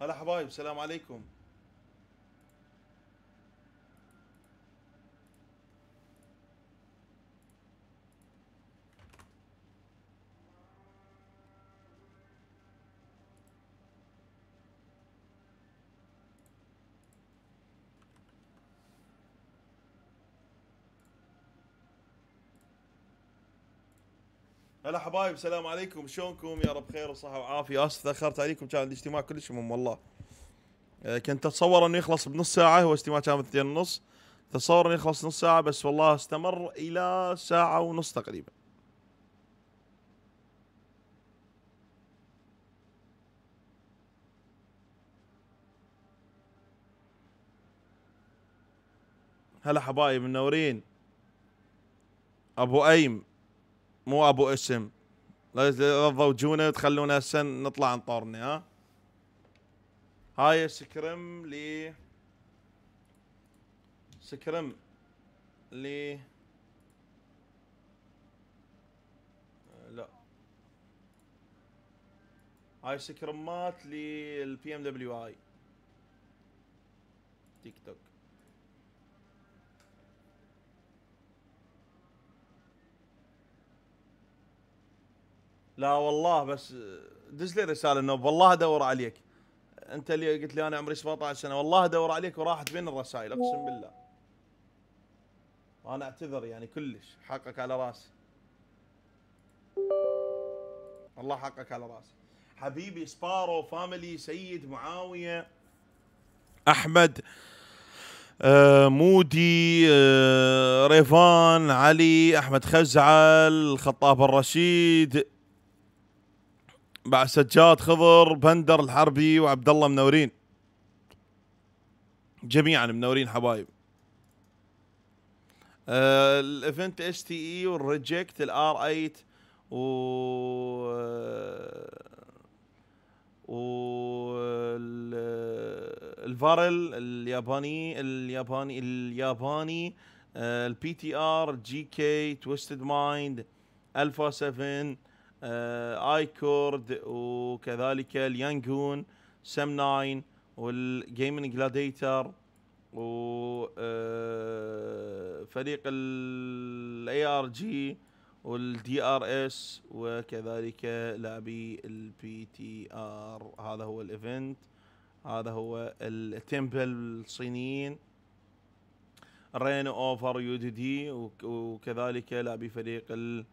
هلا حبايب السلام عليكم. هلا حبايب السلام عليكم. شلونكم؟ يا رب خير وصحة وعافية. آسف تأخرت عليكم كان عندي اجتماع كلش مهم والله. آه، كنت أتصور إنه يخلص بنص ساعة هو اجتماع كان اثنين ونص. تصور إنه يخلص نص ساعة بس والله استمر إلى ساعة ونص تقريبا. هلا حبايب منورين. أبو أيم. مو أبو اسم لا تضوجونا تخلونا هسه نطلع نطورني ها؟ هاي سكرم لي سكرم لي لا. هاي سكرمات للبي ام دبليو اي تيك توك. لا والله بس دز لي رسالة إنه والله أدور عليك. أنت اللي قلت لي أنا عمري 17 سنة والله أدور عليك وراحت بين الرسائل أقسم بالله. وأنا أعتذر يعني كلش حقك على راسي. والله حقك على راسي. حبيبي Sparrow Family سيد معاوية أحمد آه مودي آه ريفان علي أحمد خزعل الخطاب الرشيد. بعد سجاد خضر بندر الحربي وعبد الله منورين. جميعا منورين حبايب. آه ال event STE وال Reject ال R8 و و الفارل الياباني الياباني الياباني ال BTR Geek Twisted Mind ألفا 7 اي كورد وكذلك اليانجون سم 9 والجيمنج جلاديتر و آه، الاي ار جي والدي ار اس وكذلك لاعبي البي تي ار هذا هو الايفنت هذا هو التمبل الصينيين رينو اوفر يو دي دي وكذلك لاعبي فريق ال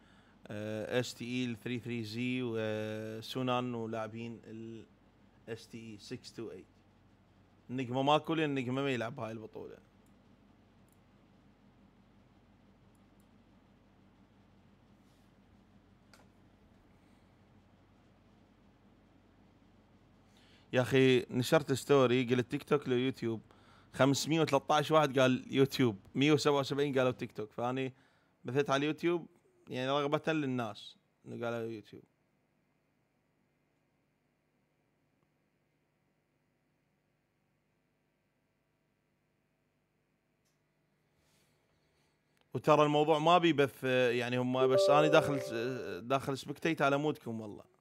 اس تي اي 33 زي وسونان ولاعبين الاس تي اي 628 النجمه ماكو لأن النجمة ما يلعب هاي البطولة. يا أخي نشرت ستوري قلت تيك توك لو يوتيوب 513 واحد قال يوتيوب 177 قالوا تيك توك فأني بثيت على اليوتيوب يعني رغبة للناس انه قالوا يوتيوب. وترى الموضوع ما بي بث يعني هم بس أنا داخل داخل spectate على مودكم والله.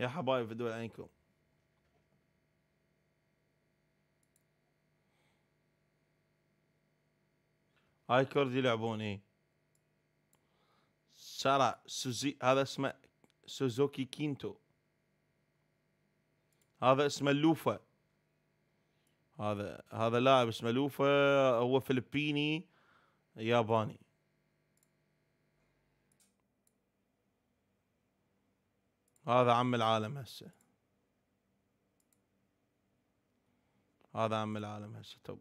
يا حبايب في دول عينكم. هاي كورد يلعبون إيه. سارا سوزي هذا اسمه سوزوكي كينتو. هذا اسمه لوفا. هذا هذا لاعب اسمه لوفا هو فلبيني ياباني. هذا عم العالم هسه. هذا عم العالم هسه. توب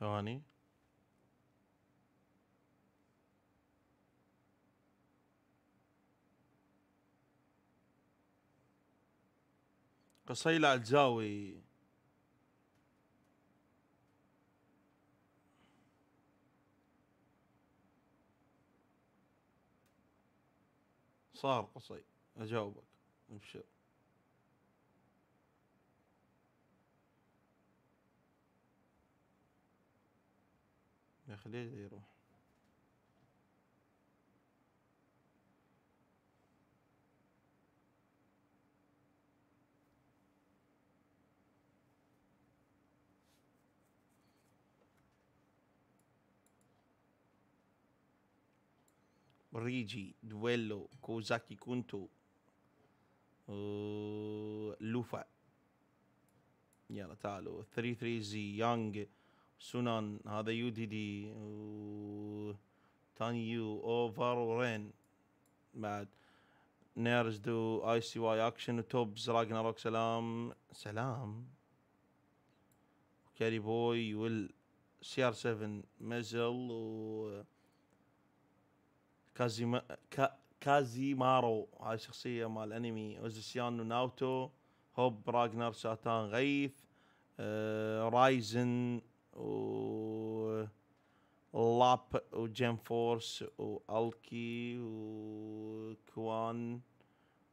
ثواني. قصيلة الجاوي. صار قصي. أجاوبك. ابشر يا أخي ليش يروح. ريجي دويلو كوزاكي كونتو لوفا يلا تعالوا 3 3 زي يانج سونان هذا يو دي دي تاني يو اوفر ورين بعد نيرز دو اي سي واي اكشن وتوبز راجناروك سلام سلام كاري بوي ويل سي ار 7 ميزل و كازيما كا كازيمارو. هاي شخصية مال أنمي. اوزيسيانو ناوتو هوب راجنر شاتان غيث آه رايزن و لاب وجيم فورس والكي وكوان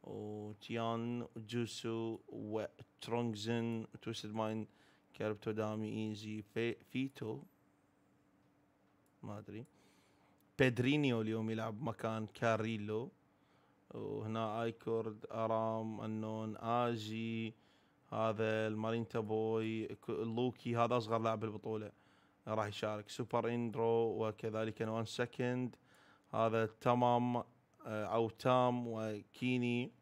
وتيان وجوسو وترونغزن وتويستد ماين كاربتو دامي إيزي في فيتو. ما أدري. بيدرينيو اليوم يلعب مكان كاريلو وهنا أيكورد أرام أنون آجي هذا المارينتا بوي لوكي هذا أصغر لاعب بالبطولة راح يشارك. سوبر إندرو وكذلك وان سكند هذا تمام آه، أو تام وكيني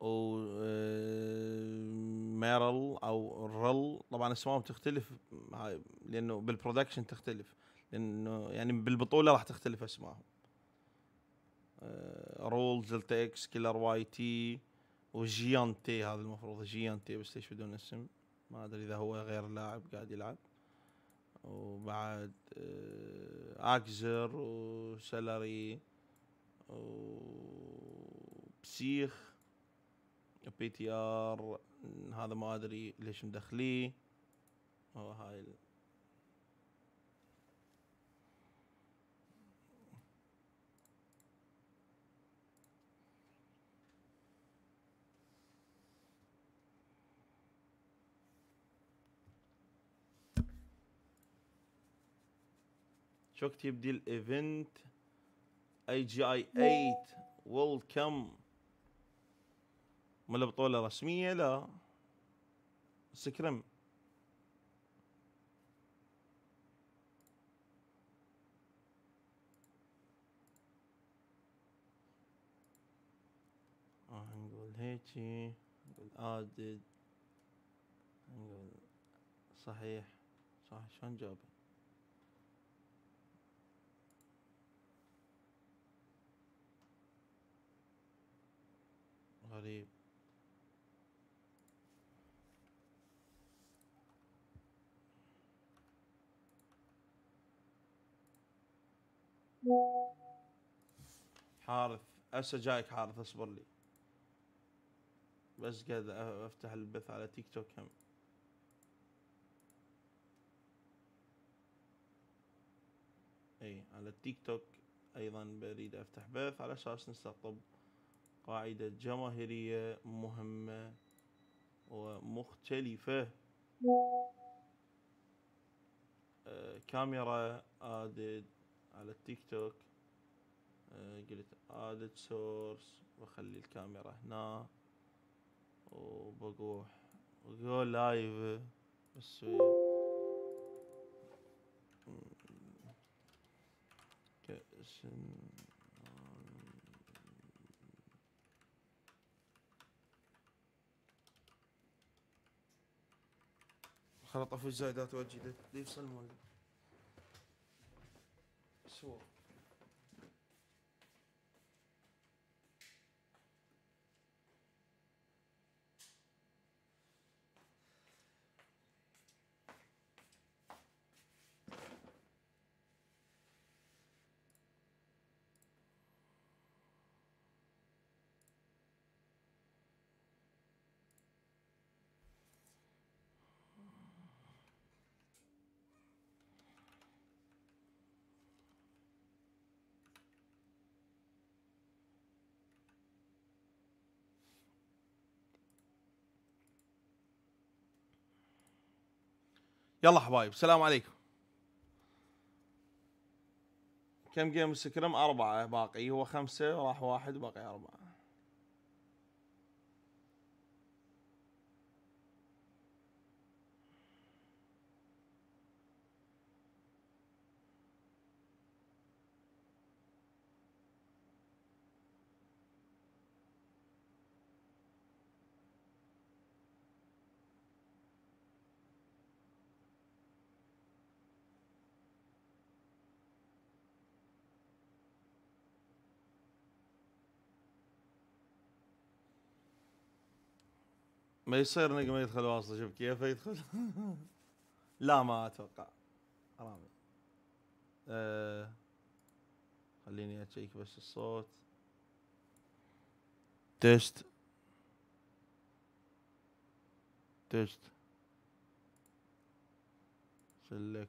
و آه، ميرل أو رل. طبعا أسمائهم تختلف لأنه بالبرودكشن تختلف. لأنه يعني بالبطولة راح تختلف أسمائهم. رول زلتا إكس كيلر واي تي وجيانتي. هذا المفروض جيانتي بس ليش بدون اسم؟ ما أدري إذا هو غير لاعب قاعد يلعب. وبعد آه، أكزر وسلري وبسيخ بي تي آر هذا ما أدري ليش مدخليه. هو هاي شو وقت يبدي الايفنت اي جي اي 8 ويلكم ولا بطولة رسمية لا. سكرم. آه نقول هيجي نقول ادد نقول صحيح. صح شلون جابه غريب. حارث هسه جايك حارث اصبر لي. بس قاعد أفتح البث على تيك توك هم. إي على التيك توك أيضا بريد أفتح بث على أساس نستقطب قاعدة جماهيرية مهمة ومختلفة. آه كاميرا add على التيك توك. آه قلت add source بخلي الكاميرا هنا وبقوح. go live بس كأس خلط افوز زائدات واجدة يفصل مولد. سوى يلا حبايب السلام عليكم. كم جيم سكرم أربعة باقي هو خمسة وراح واحد باقي أربعة. ما يصير نجم يدخل واسطه شوف كيف يدخل. لا ما أتوقع. حرام أه خليني أشيك بس الصوت. test test test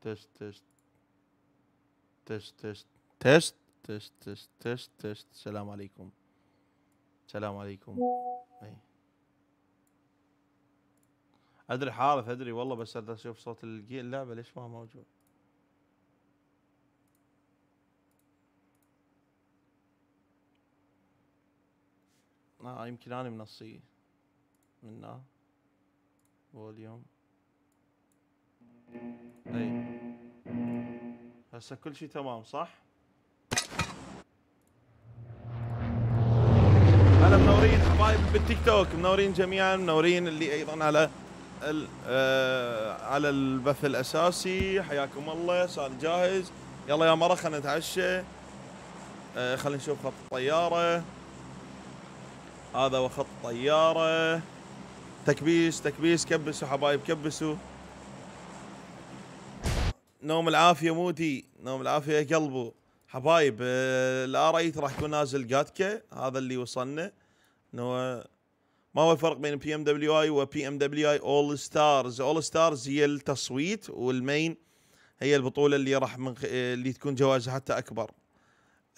test test test test test test test test السلام عليكم. السلام عليكم. أي. أدري حارث أدري والله بس أشوف صوت اللعبة ليش ما موجود. آه يمكن أنا منصي منا volume. أي. هسه كل شيء تمام صح؟ هلا منورين حبايب بالتيك توك منورين جميعا منورين اللي أيضا على آه على البث الأساسي. حياكم الله صار جاهز. يلا يا مرة خلينا نتعشى. آه خلينا نشوف خط الطياره هذا هو خط الطياره تكبيس تكبيس كبسوا حبايب كبسوا. نوم العافية مودي نوم العافية قلبه حبايب آه، ال R8 راح يكون نازل جاتكا هذا اللي وصلنا. إنه ما هو الفرق بين بي إم دبليو آي وبي إم دبليو آي اول ستارز اول ستارز هي التصويت وال main هي البطولة اللي راح من. اللي تكون جوائزها حتى أكبر.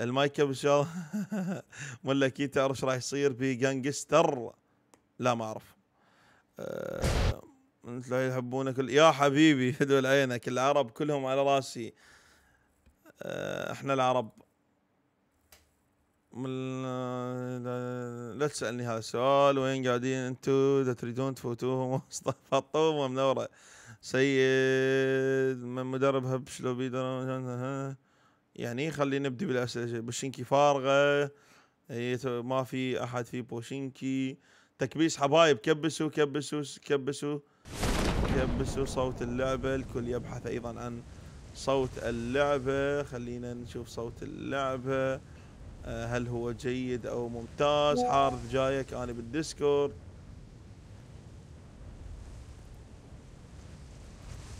المايك ان شاء الله ولا أكيد تعرف إيش راح يصير بجانجستر لا ما أعرف. أه... لا يحبونك يا حبيبي هدول عينك. العرب كلهم على راسي. أه... إحنا العرب. لا تسألني هذا السؤال وين قاعدين أنتم إذا تريدون تفوتوهم مصطفى الطوبه منوره سيد من مدرب هبش لو بيدر يعني خلينا نبدي بالأسئلة. بوشينكي فارغة. ما في أحد في بوشينكي. تكبيس حبايب كبسوا كبسوا كبسوا كبسوا صوت اللعبة. الكل يبحث أيضا عن صوت اللعبة. خلينا نشوف صوت اللعبة. هل هو جيد أو ممتاز؟ حارث جايك أنا بال Discord.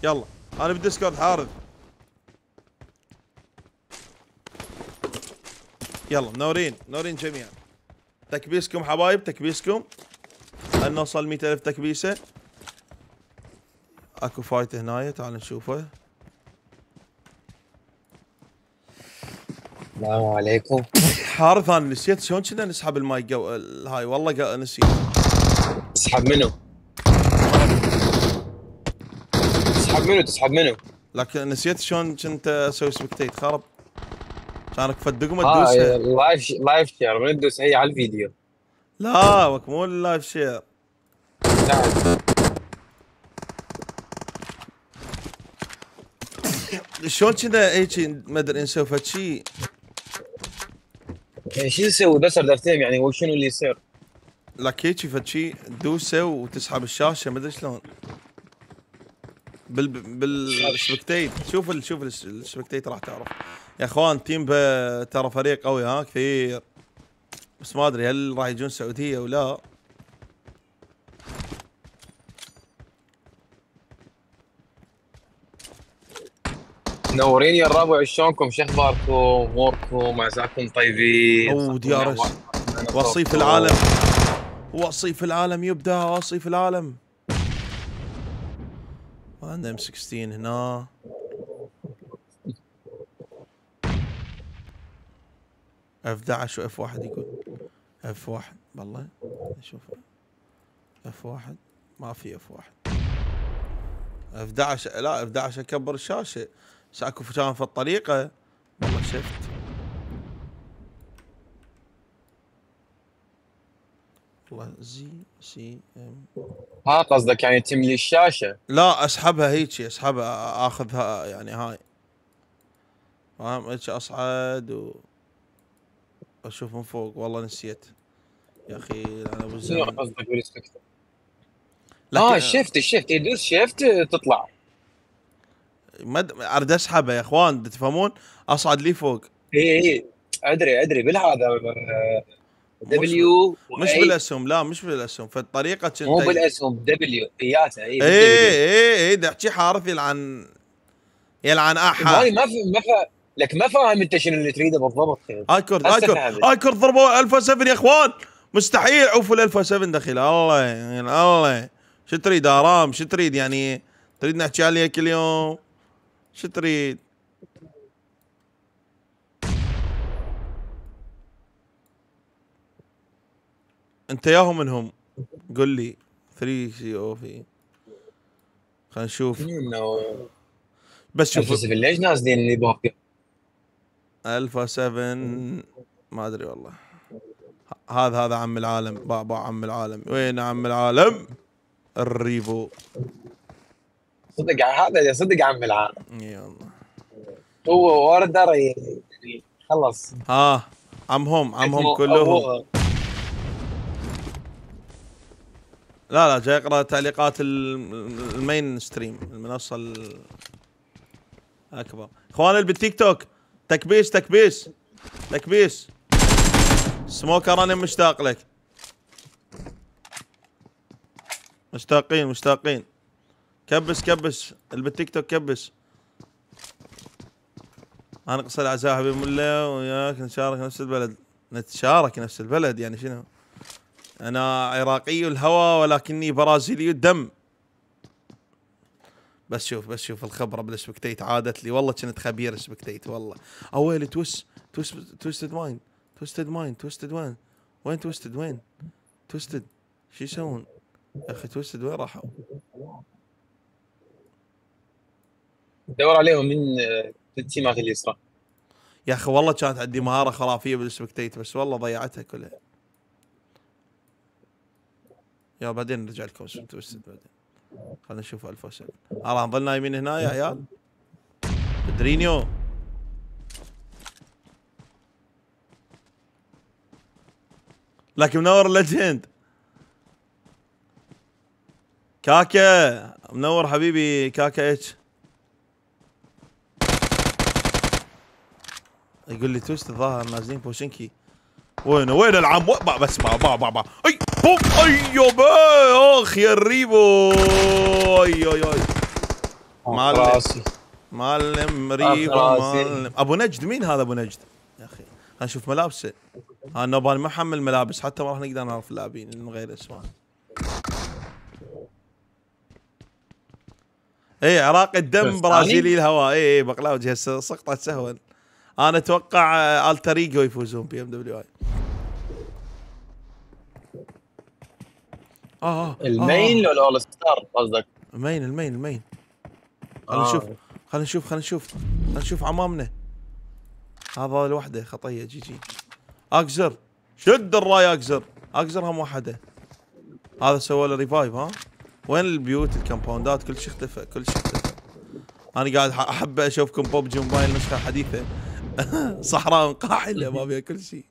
يلا أنا بال Discord حارث. يلا منورين منورين جميعا. تكبيسكم حبايب تكبيسكم. هل نوصل مئة ألف تكبيسة. أكو فايت هنايا تعال نشوفه. السلام عليكم. حارث أنا نسيت شلون كنا نسحب الماي جو... هاي؟ والله نسيت. تسحب منو؟ تسحب منو؟ تسحب منو؟ لكن نسيت شلون كنت أسوي spectate خرب. كانك فدق ما تدوس آه live live share من تدوس هي على الفيديو. لا وك مو ال live share نعم. شلون كذا هيك ما أدري نسوي فد شيء؟ شو نسوي بس دفتين يعني وشنو اللي يصير؟ لك هيك فد شي تدوسه وتسحب الشاشة ما أدري شلون. بال بال spectate شوف ال... شوف الس- ال spectate راح تعرف. يا إخوان team ترى فريق قوي ها كثير. بس ما أدري هل راح يجون السعوديه ولا. منورين يا الربع شلونكم؟ شو أخباركم؟ أموركم؟ عساكم طيبين؟ أوه، ديار اس- وصيف العالم. وصيف العالم يبدأ وصيف العالم. عندنا M16 هنا. F11 و F1 يقول. F1 والله نشوف. اف 1 ما في اف 1 اف 11 لا اف 11 اكبر الشاشه بس اكو كان في الطريقة. والله شفت. والله زي سي ام ها قصدك يعني تملي الشاشة؟ لا أسحبها هيك أسحبها أخذها يعني هاي. فاهم؟ هيك أصعد و أشوف من فوق. والله نسيت. يا أخي أنا ابو قصدك لكن- آه الشيفت الشيفت يدوس شيفت تطلع. ما د- اريد اسحبها يا إخوان تفهمون؟ أصعد لي فوق. اي اي أدري أدري. بالهذا دبليو مش بالأسهم لا مش بالأسهم. فالطريقة كنت مو بالأسهم دبليو اياتها اي اي اي اي أحكي حارث يلعن يلعن هاي ما في ما فا لك ما فاهم أنت شنو اللي تريده بالضبط. ايكورد ايكورد. ايكورد ضربوا الفا 7 يا إخوان. مستحيل. عوفوا الالفا 7 دخيل. الله يعني الله شو تريد؟ آرام. شو تريد؟ يعني تريد نحكي عليها كل يوم شو تريد؟ انت ياهم منهم. قل لي. 3 سي أو في خلينا نشوف. بس شوف. شوف ليش نازلين اللي باقي الفا 7 ما أدري والله. هذا هذا عم العالم. بابا عم العالم. وين عم العالم؟ الريفو. صدق هذا صدق عم العالم. يلا. هو اوردر يعني خلص. ها عمهم عمهم كلهم. لا لا جاي أقرأ تعليقات ال- المين ستريم المنصة ال- الأكبر. إخوان اللي بالتيك توك. تكبيس تكبيس. تكبيس. سموكر أنا مشتاق لك. مشتاقين مشتاقين. كبس كبس. اللي بالتيك توك كبس. أنا قصة الاعزاء حبيب ملا وياك نشارك نفس البلد. نتشارك نفس البلد يعني شنو؟ أنا عراقي الهوى ولكني برازيلي الدم. بس شوف بس شوف الخبرة بال spectate. عادت لي. والله كنت خبير spectate والله. أويلي تويست تويست Twisted Minds Twisted Minds Twisted وين؟ وين Twisted وين؟ Twisted شو يسوون؟ يا أخي Twisted وين راحوا؟ دور عليهم من آه، التيمات اليسرى. يا أخي والله كانت عندي مهارة خرافية بال spectate بس والله ضيعتها كلها. يا بعدين نرجع لكم Twisted بعدين. خلينا نشوف الفا 7 آه نظل نايمين هنا يا عيال؟ بدرينيو لكن منور الليجند كاكا. منور حبيبي كاكا اتش يقول لي توست الظاهر نازلين بوشنكي وين وين العم؟ بس با با با با اي بوم أيوه با أخ يا الريبو اي اي أي. معلم. راسي. معلم ريبو راسي. معلم أبو نجد مين هذا أبو نجد؟ يا أخي خلينا نشوف ملابسه. ها نوبال ما حمل ملابس حتى ما راح نقدر نعرف اللاعبين من غير اسماء اي عراقي الدم برازيلي الهواء. اي اي هسه سقطت سهوا. أنا أتوقع آه، التريجو يفوزون بي ام دبليو اي. آه آه المين لو الأول ستار قصدك؟ المين المين المين. خلينا آه. نشوف خلينا نشوف خلينا نشوف خلينا نشوف عمامنا. هذا الوحده خطية جي جي. أكزر شد الراي أكزر. أكزر هم وحده. هذا سوى له ريفايف ها؟ وين البيوت الكمباوندات؟ كل شيء اختفى كل شيء اختفى. أنا قاعد أحب أشوفكم بوبجي موبايل النسخه الحديثه صحراء قاحله ما فيها كل شيء.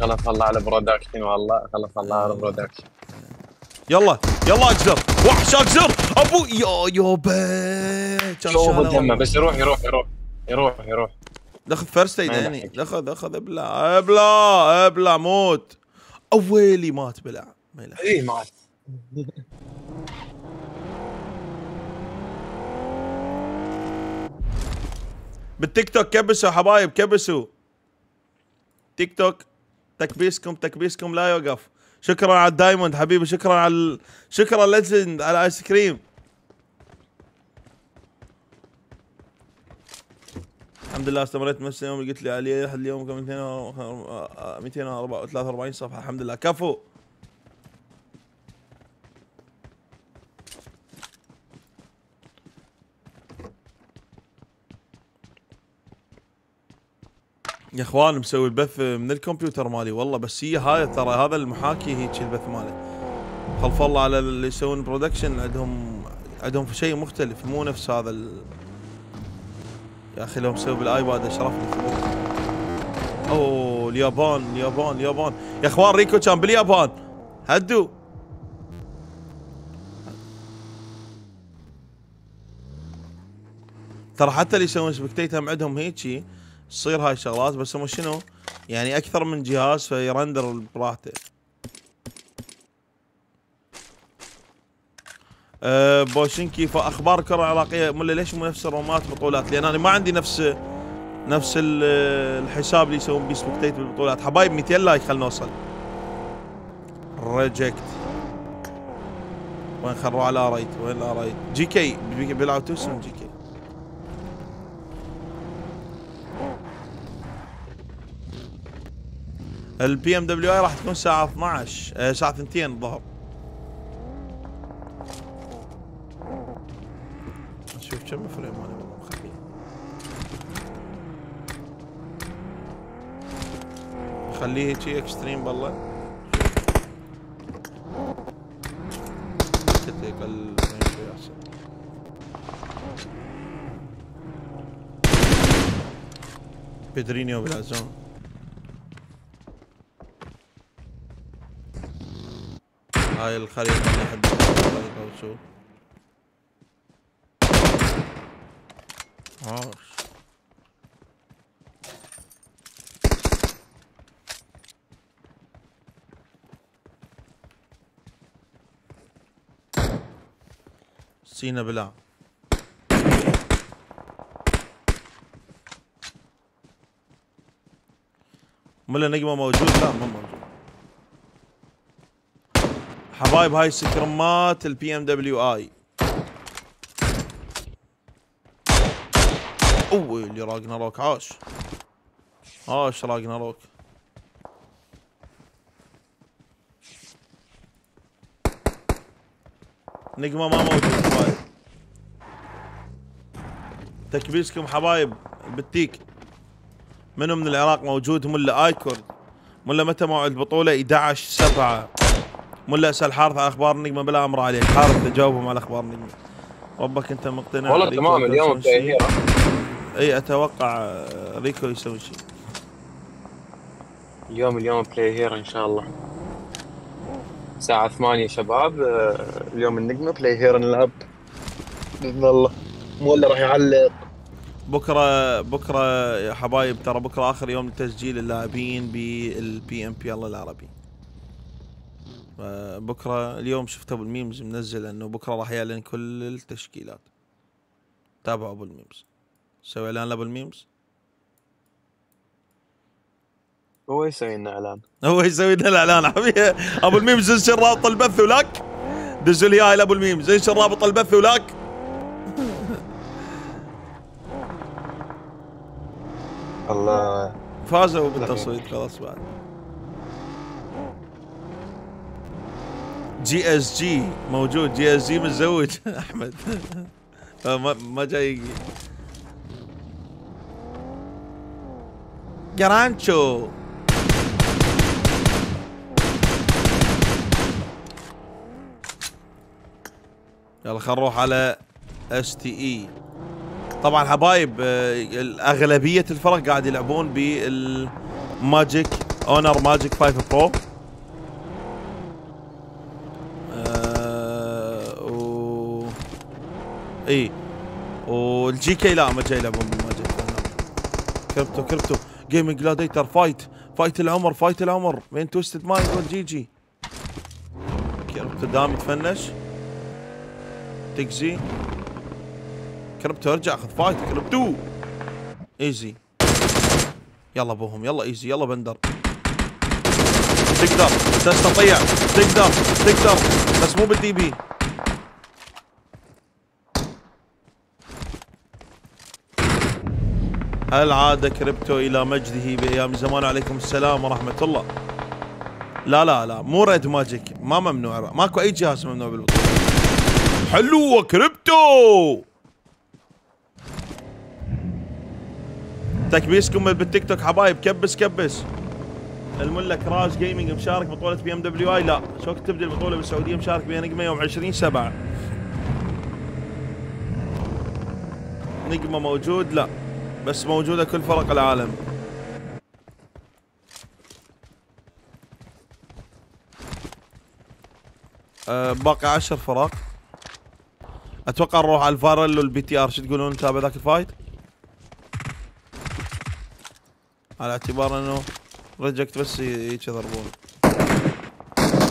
خلص الله على production والله خلص الله على production. يلا يلا اقزر وحش اقزر أبو يا يابا شوف والله. بس يروح يروح يروح يروح يروح. دخل first aid يعني. دخل دخل ابلع ابلع ابلع موت. اولي مات بلع ما يلحق. اي مات. بالتيك توك كبسوا حبايب كبسوا. تيك توك تكبيسكم تكبيسكم لا يوقف. شكرا على ال diamond حبيبي شكرا على. شكرا legend على ال ice cream. الحمد لله استمريت نفس اليوم قلت لي عليه لحد اليوم كم 200 243 صفحة. الحمد لله. كفو. يا اخوان مسوي البث من الكمبيوتر مالي. والله بس هي هاي ترى هذا المحاكي هيك البث ماله. خلف الله على اللي يسوون production عندهم عندهم شيء مختلف. مو نفس هذا ال... يا أخي لو مسوي بال iPad أشرف لي. أوه اليابان اليابان اليابان. يا أخوان ريكو كان باليابان. هدوا ترى حتى اللي يسوون spectate هم عندهم هيجي تصير هاي الشغلات بس هم شنو؟ يعني أكثر من جهاز في render براحته. أه بوشنكي فأخبار الكره العراقيه ملا ليش مو نفس الرومات بطولات؟ لأن أنا ما عندي نفس نفس ال- الحساب اللي يسوون بيه spectate بالبطولات. حبايب 200 like خلنا نوصل. Reject. وين خروا على رايت؟ وين لا رايت؟ جي كي بي- بيلعب توسن جي كي. البي ام دبليو اي راح تكون الساعة 12 آه، الساعة 2 الظهر نشوف كم فريم أنا والله مخبي خليه شي اكستريم بالله شوي احسن بالعزوم هاي الخريطة اللي احب الخريطة وشو. عاش سينا بلا. ملا نجمة موجود؟ لا مو موجود. حبايب هاي سكرمات البي إم دبليو آي. أوه اللي راقنا روك عاش. عاش راقنا روك. نجمة ما موجود حبايب. تكبيسكم حبايب بالتيك منو من العراق موجود ملا آيكورد. ملا متى موعد البطولة 11 7 ملا أسأل حارث على أخبار النجمة بلا أمر عليك. حارث تجاوبهم على أخبار النجمة. ربك أنت مقتنع والله تمام اليوم شيء؟ هيرا إي أتوقع ريكو يسوي شيء. اليوم اليوم بلاي هير إن شاء الله. الساعة 8 شباب آه، اليوم النجمة بلاي هير نلعب بإذن الله. مولى راح يعلق. بكرة بكرة يا حبايب ترى بكرة آخر يوم لتسجيل اللاعبين بال PMPL العربي. بكرة اليوم شفت أبو الميمز منزل إنه بكرة راح يعلن كل التشكيلات. تابعوا أبو الميمز. سوي إعلان لأبو الميمز؟ هو يسوي لنا إعلان. هو يسوي لنا الإعلان. حبيبي أبو الميمز انشر رابط البث ولك دزوا لي اياها لأبو الميمز. انشر رابط البث ولك الله. فازوا بالتصويت خلاص بعد. جي اس جي موجود. جي اس جي متزوج. أحمد. ما ما جاي. جرانشو يلا خلينا نروح على STE طبعا حبايب آه، اغلبيه الفرق قاعد يلعبون بال Magic Honor Magic 5 Pro آه و إي. والجي كي لا ما جاي له ما جاي. كربتو كربتو جيمنج جلاديتر فايت فايت العمر فايت العمر وين توستد مايند والجي جي كربتو دام يتفنش. تكزي كربتو ارجع خذ فايت كربتو ايزي يلا ابوهم يلا ايزي يلا بندر. تقدر تستطيع. تقدر تقدر. بس مو بال DP هل عاد كريبتو إلى مجده بأيام زمان؟ عليكم السلام ورحمة الله. لا لا لا مو Red Magic. ما ممنوع. ماكو أي جهاز ممنوع بالبطوله حلوة كريبتو تكبيسكم بالتيك توك حبايب كبس كبس. الملا Crash Gaming مشارك بطولة PMWI. لا شو تبدي البطولة بالسعودية؟ مشارك بها Nigma يوم 20 7 Nigma موجود؟ لا. بس موجودة كل فرق العالم. أه باقي عشر فرق. أتوقع نروح على ال Varrel وال BTR شو تقولون؟ نتابع ذاك ال fight؟ على اعتبار إنه Reject بس هيك يضربون.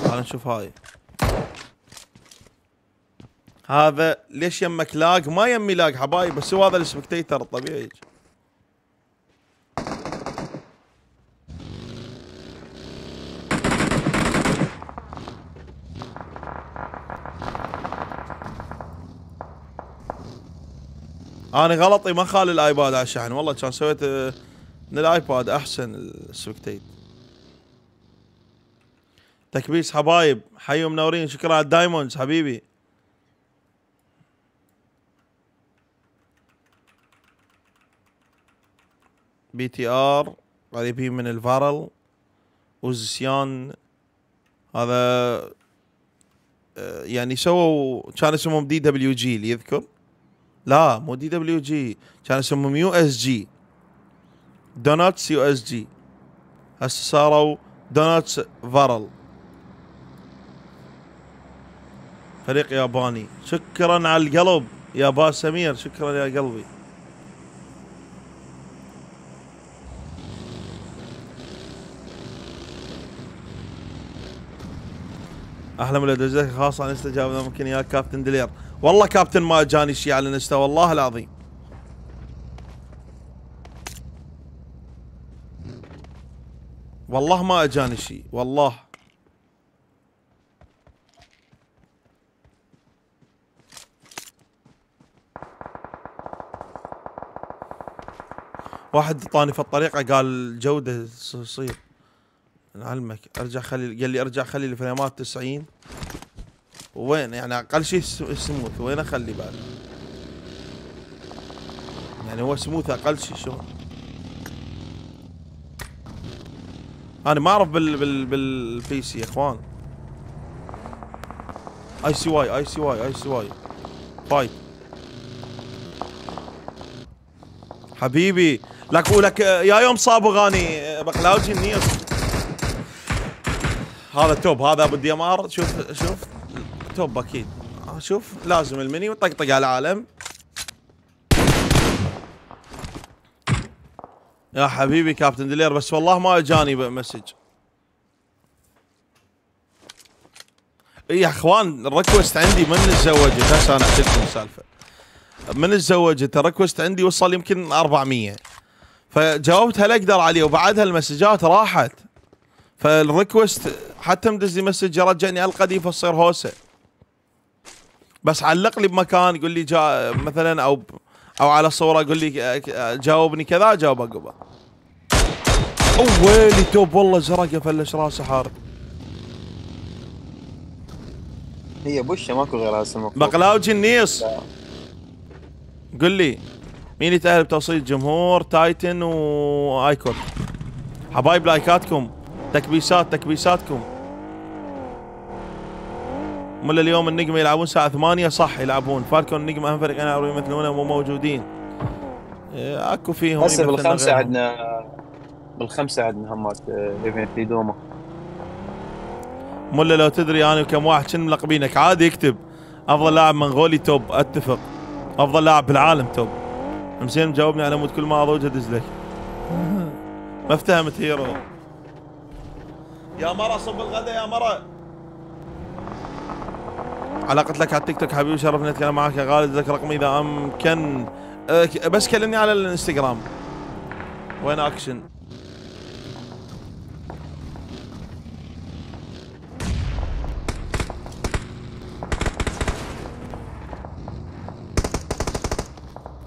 تعال نشوف هاي. هذا ليش يمك lag؟ ما يمي lag حبايب بس هو هذا ال spectator الطبيعي. أنا غلطي ما خالي ال iPad على الشحن والله كان سويت من ال iPad أحسن ال spectate تكبيس حبايب حيوا منورين شكرا على ال diamonds حبيبي. BTR قريبين من ال Varrel وزسيان هذا آه، يعني سووا كان اسمهم DWG اللي يذكر. لا مو DWG كان اسمهم يو إس جي. دوناتس يو إس جي. هسه صاروا Donuts Varrel فريق ياباني. شكرا على القلب يا با سمير شكرا يا قلبي. من الدزات خاصة عن استجابه ممكن يا كابتن دلير والله كابتن ما جاني شيء على الانستا والله العظيم. والله ما اجاني شيء والله. واحد طاني في الطريقة قال الجودة تصير نعلمك أرجع خلي قال لي أرجع خلي الفريمات 90 وين يعني أقل شيء سموث وين أخلي بعد؟ يعني هو سموث أقل شيء شلون أنا ما أعرف بال بال بال PC يا إخوان. اي سي واي اي سي واي اي سي واي فايت حبيبي لك ولك يا يوم صابوا غاني بقلاوجي النير هذا توب هذا أبو الدي ام ار شوف شوف. توب أكيد. شوف لازم المني وطقطق على العالم. يا حبيبي كابتن دلير بس والله ما أجاني مسج. يا أخوان الريكوست عندي من تزوجت؟ هسه أنا أحكي لكم السالفه من تزوجت؟ ال request عندي وصل يمكن 400 فجاوبت هل أقدر عليه وبعدها المسجات راحت. فال request حتى مدز لي message رجعني القديم فتصير هوسة. بس علق لي بمكان يقول لي جاء مثلا أو أو على صورة قول لي جاوبني كذا جاوب عقبه ويلي توب والله زرقه فلش راسه حارق هي بوشة ماكو غير هسه بقلاوجي النيس قل لي مين يتأهل بتوصيل جمهور تايتن وايكون حبايب لايكاتكم تكبيسات تكبيساتكم. ملا اليوم النجمة يلعبون الساعة 8 صح يلعبون. فالكون النجمة أهم فريقين يلعبون يمثلونه مو موجودين. إيه، أكو فيهم هسه بالخمسة عندنا بالخمسة عندنا همات event في دوما. ملا لو تدري أنا وكم واحد شن ملقبينك عادي اكتب أفضل لاعب منغولي توب أتفق. أفضل لاعب بالعالم توب. حسين جاوبني على مود كل ما أضوج أدز لك. ما افتهمت هيرو. يا مرة صب الغداء يا مرة. علاقة لك على التيك توك حبيبي شرفني اتكلم معك يا غالي ذاك رقمي إذا أمكن. بس كلمني على الإنستغرام. وين أكشن؟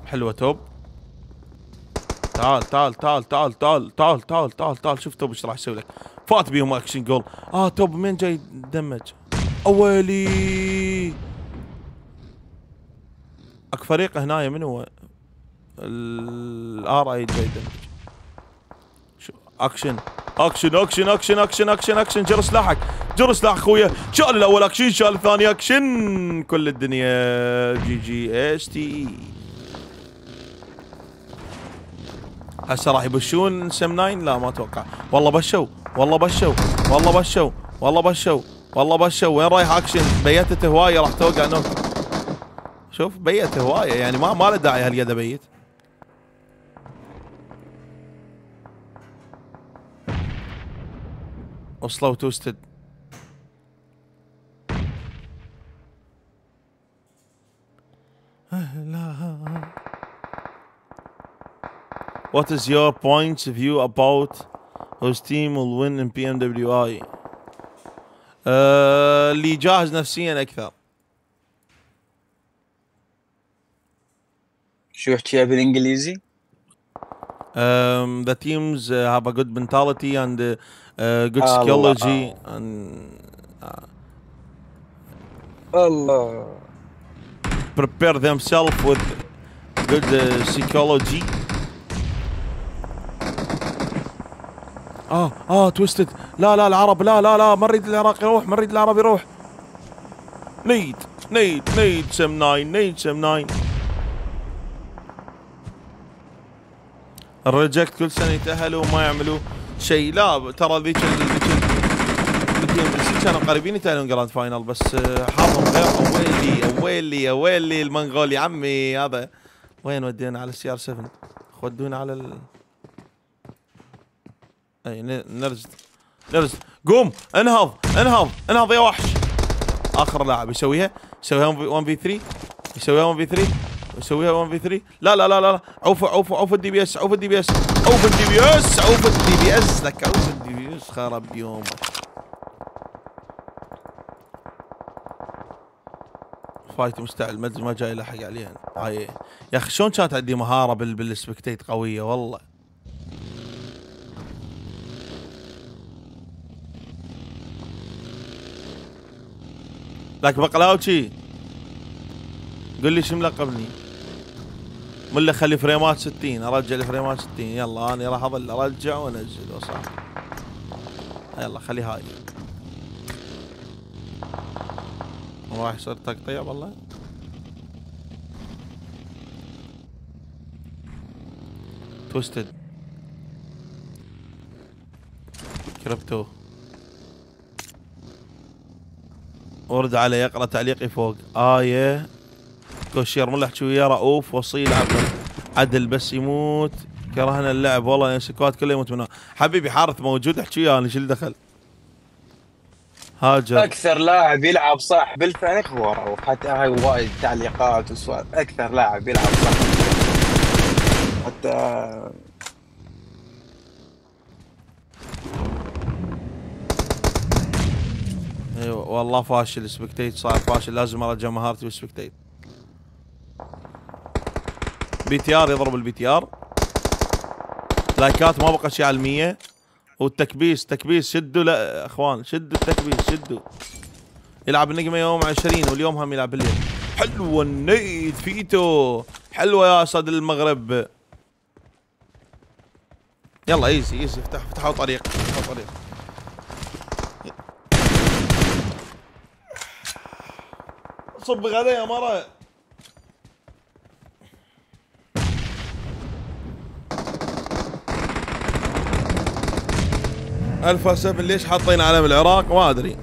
حلوة توب. تعال تعال تعال تعال تعال تعال تعال تعال تعال شوف توب إيش راح يسوي لك. فات بيهم أكشن جول. آه توب مين جاي damage. اويلي أك فريق هنا من هو الار آي جاي أكشن. أكشن أكشن أكشن أكشن أكشن أكشن. جر سلاحك جر سلاح خويا. شال الأول أكشن شال الثاني أكشن. كل الدنيا. جي جي اس تي هسه راح يبشون سم ناين؟ لا ما أتوقع. والله بشوا. والله بشوا. والله بشوا. والله بشوا. والله بشوا وين رايح اكشن بيتت هوايه راح توقع نوك شوف بيت هواية يعني ما ما له داعي هالقد ابيت وصلوا توستد. What is your points of view about whose team will win in PMWI? آه اللي جاهز نفسيا اكثر شو يحكيها بالانجليزي؟ um, the teams uh, have a good mentality and uh, uh, good Allah. psychology and الله prepare themselves with good uh, psychology. آه آه تويستد لا لا العرب لا لا لا ما نريد العراق يروح ما نريد العرب يروح. نيد نيد نيد سم ناين نيد سم ناين الريجكت كل سنة يتأهلوا وما يعملوا شيء. لا ترى ذيك ذيك كانوا قريبين يتأهلون جراند فاينل بس حظهم غير. أويلي أويلي أويلي المنغولي عمي هذا. وين ودينا على السي ار 7 ودونا على ال اي ن- نرجد نرجد قوم انهض انهض انهض يا وحش. آخر لاعب يسويها. يسويها 1 في 3 يسويها 1 في 3 يسويها 1 في 3 لا لا لا لا عوف عوف عوف الدي بي إس عوف الدي بي إس. عوف الدي بي إس عوف الدي بي إس. لك عوف الدي بي إس خرب يومك. فايت مستعجل ما جاي لحق عليها. هاي يا أخي شلون كانت عندي مهارة بال بال spectate قوية؟ والله. لك بقلاوتشي قل لي شو ملقبني؟ ملا خلي فريمات 60 أرجع الفريمات 60 يلا أنا راح أظل أرجع وأنزل وصح يلا خلي هاي. راح يصير تقطيع والله؟ توستد. كريبتو ورد علي يقرأ تعليقي فوق. آية كوشير احكي وياه رؤوف وصيل عبد عدل بس يموت. كرهنا اللعب. والله سكوات كله يموت منه. حبيبي حارث موجود احكي وياه أنا شو اللي دخل؟ هاجر. أكثر لاعب يلعب صح بالفريق؟ هو رؤوف حتى هاي وايد تعليقات وسوالف. أكثر لاعب يلعب صح. حتى والله فاشل spectate صار فاشل لازم ارجع مهارتي بال spectate BTR يضرب ال BTR. لايكات ما بقى شيء على المية والتكبيس تكبيس شدوا لا إخوان شدوا التكبيس شدوا. يلعب النجمة يوم 20 واليوم هم يلعب الليل حلوة النيد فيتو. حلوة يا اسد المغرب. يلا ايزي ايزي افتح افتحوا طريق افتحوا طريق. صب غدا يا مرة الفا 7 ليش حاطين علم العراق ما أدري.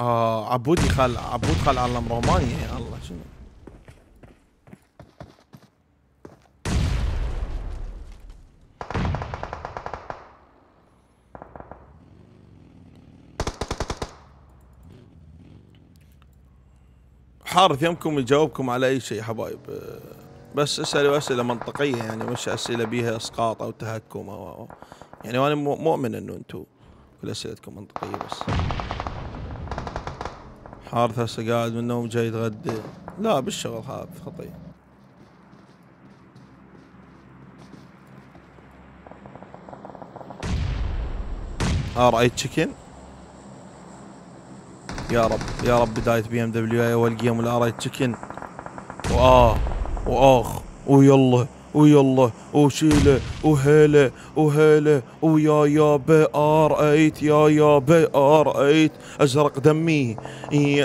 آه عبود يخل عبود خل علم رومانيا يا الله شنو؟ حارث يمكم يجاوبكم على أي شيء حبايب. آه، بس اسالوا أسئلة منطقية يعني مش أسئلة بيها إسقاط أو تهكم أو, يعني وأنا مؤمن إنه أنتم كل أسئلتكم منطقية بس. حارث هسه قاعد من النوم جاي يتغدى. لا بالشغل هذا خطي ار اي تشيكن يا رب يا رب بداية بي إم دبليو اي اول جيم الار اي تشيكن. وآه وآخ ويلا ويلا وشيلة وهيلة وهيلة ويا يا بي آر 8 يا يا بي آر 8 أزرق دمي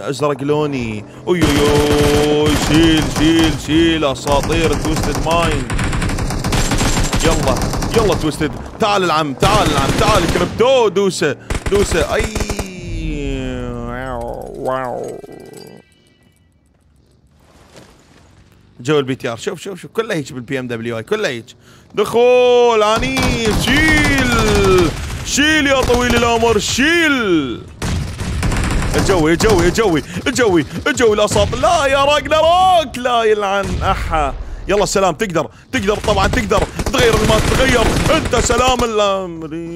أزرق لوني. ويو شيل شيل شيل أساطير تويستد مايند يلا يلا تويستد تعال العم تعال العم تعال كريبتو دوسة دوسة. أي واو. جو البي تي آر. شوف شوف شوف. كله هيك بالبي إم دبليو آي. كله هيك. دخول عنيف شيل. شيل يا طويل العمر شيل. الجوي الجوي الجوي الجوي الجوي الاصاب لا يا راجناروك. لا يلعن أحا. يلا سلام. تقدر تقدر. طبعا تقدر. تغير ما تغير. أنت سلام. الامرين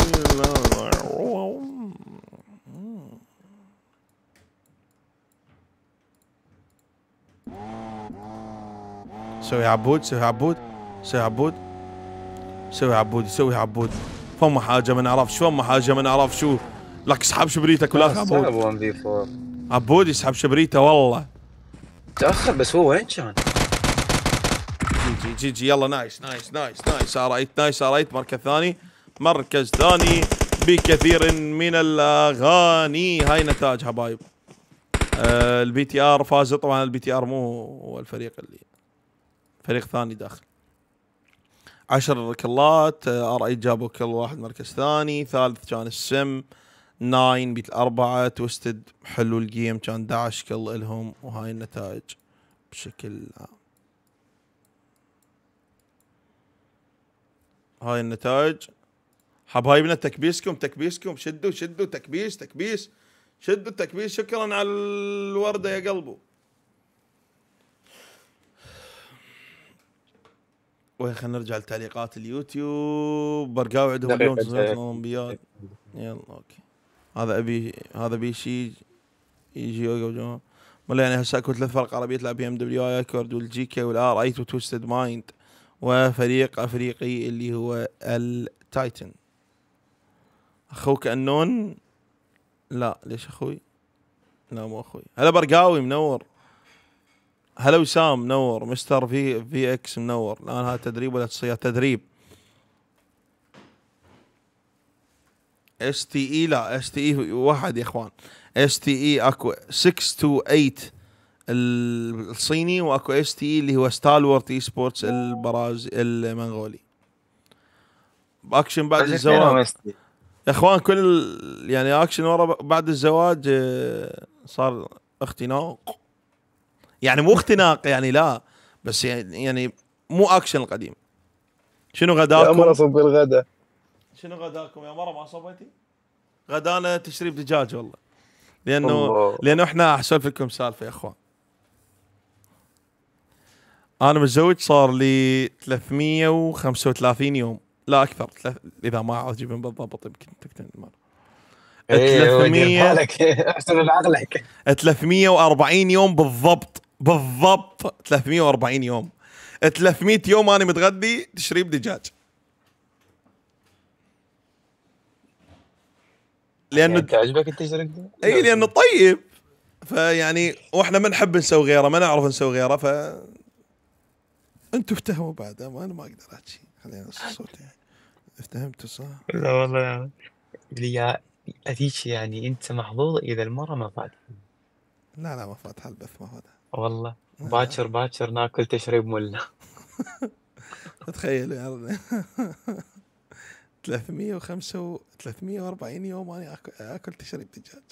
سوي عبود سوي عبود سوي عبود سوي عبود سوي عبود. فما حاجة ما نعرف شو فما حاجة ما نعرف شو. لك اسحب شبريتك ولا عبود صعب 1 في 4 عبود يسحب شبريته والله. تأخر بس هو وين كان؟ GGG يلا nice nice nice nice. اريت nice اريت مركز ثاني. مركز ثاني. بكثير من الأغاني. هاي نتائج حبايب آه ال BTR فاز. طبعا ال BTR مو هو الفريق اللي فريق ثاني داخل. عشر كلات آه، RA جابوا كل واحد مركز ثاني ثالث كان السم ناين بيت الأربعة Twisted حلو ال game كان 11 kill إلهم وهاي النتائج بشكل عام. هاي النتائج. حبايبنا تكبيسكم تكبيسكم شدوا شدوا تكبيس تكبيس شدوا التكبيس شكرا على الوردة يا قلبو. وين خلينا نرجع لتعليقات اليوتيوب. برقاوي عندهم اليوم الاولمبياد يلا أوكي. هذا أبي هذا بيشي يجي يوقف ولا يعني هسه أكو ثلاث فرق عربية تلعب PMWI أكورد وال GK وال R8 و Twisted Mind وفريق أفريقي اللي هو ال Titan. أخوك أنون؟ لا ليش أخوي؟ لا مو أخوي. هلا برقاوي منور. هلا وسام منور. Mister VVX منور. الآن هذا تدريب ولا تصير تدريب؟ إس تي إي لا إس تي إي واحد يا إخوان. إس تي إي أكو 6 تو 8 الصيني وأكو إس تي إي اللي هو ستال وورت اي سبورتس البراز المنغولي. باكشن بعد الزواج. يا إخوان كل يعني اكشن ورا بعد الزواج آه، صار اختناق. يعني مو اختناق يعني لا بس يعني يعني مو اكشن القديم. شنو يا مرة غداكم؟ صب الغداء شنو غداكم؟ يا مرة ما صبيتي؟ غدانا تشريب دجاج والله. لأنه الله. لأنه إحنا اسولف لكم سالفة يا إخوان. أنا متزوج صار لي 335 يوم. لا أكثر. إذا ما اعرف اجيبهم بالضبط يمكن تكتن المره إيه هو دير 300 بالك احسن بعقلك 340 يوم بالضبط. بالضبط 340 يوم. 300 يوم أنا متغدي تشريب دجاج. لأنه أنت عجبك التشريك ده؟ اي لأنه طيب. فيعني وإحنا ما نحب نسوي غيره ما نعرف نسوي غيره ف أنتوا افتهموا بعد أنا ما أقدر أحكي. خلينا الصوت يعني افتهمتوا صح؟ لا والله يعني يا هذيك يعني أنت محظوظ إذا المرة ما فات. لا لا ما فاتح البث ما فاتح والله. باكر باكر ناكل تشريب مله تخيل يعني 305 و 340 يوم أنا آكل- آكل تشريب دجاج.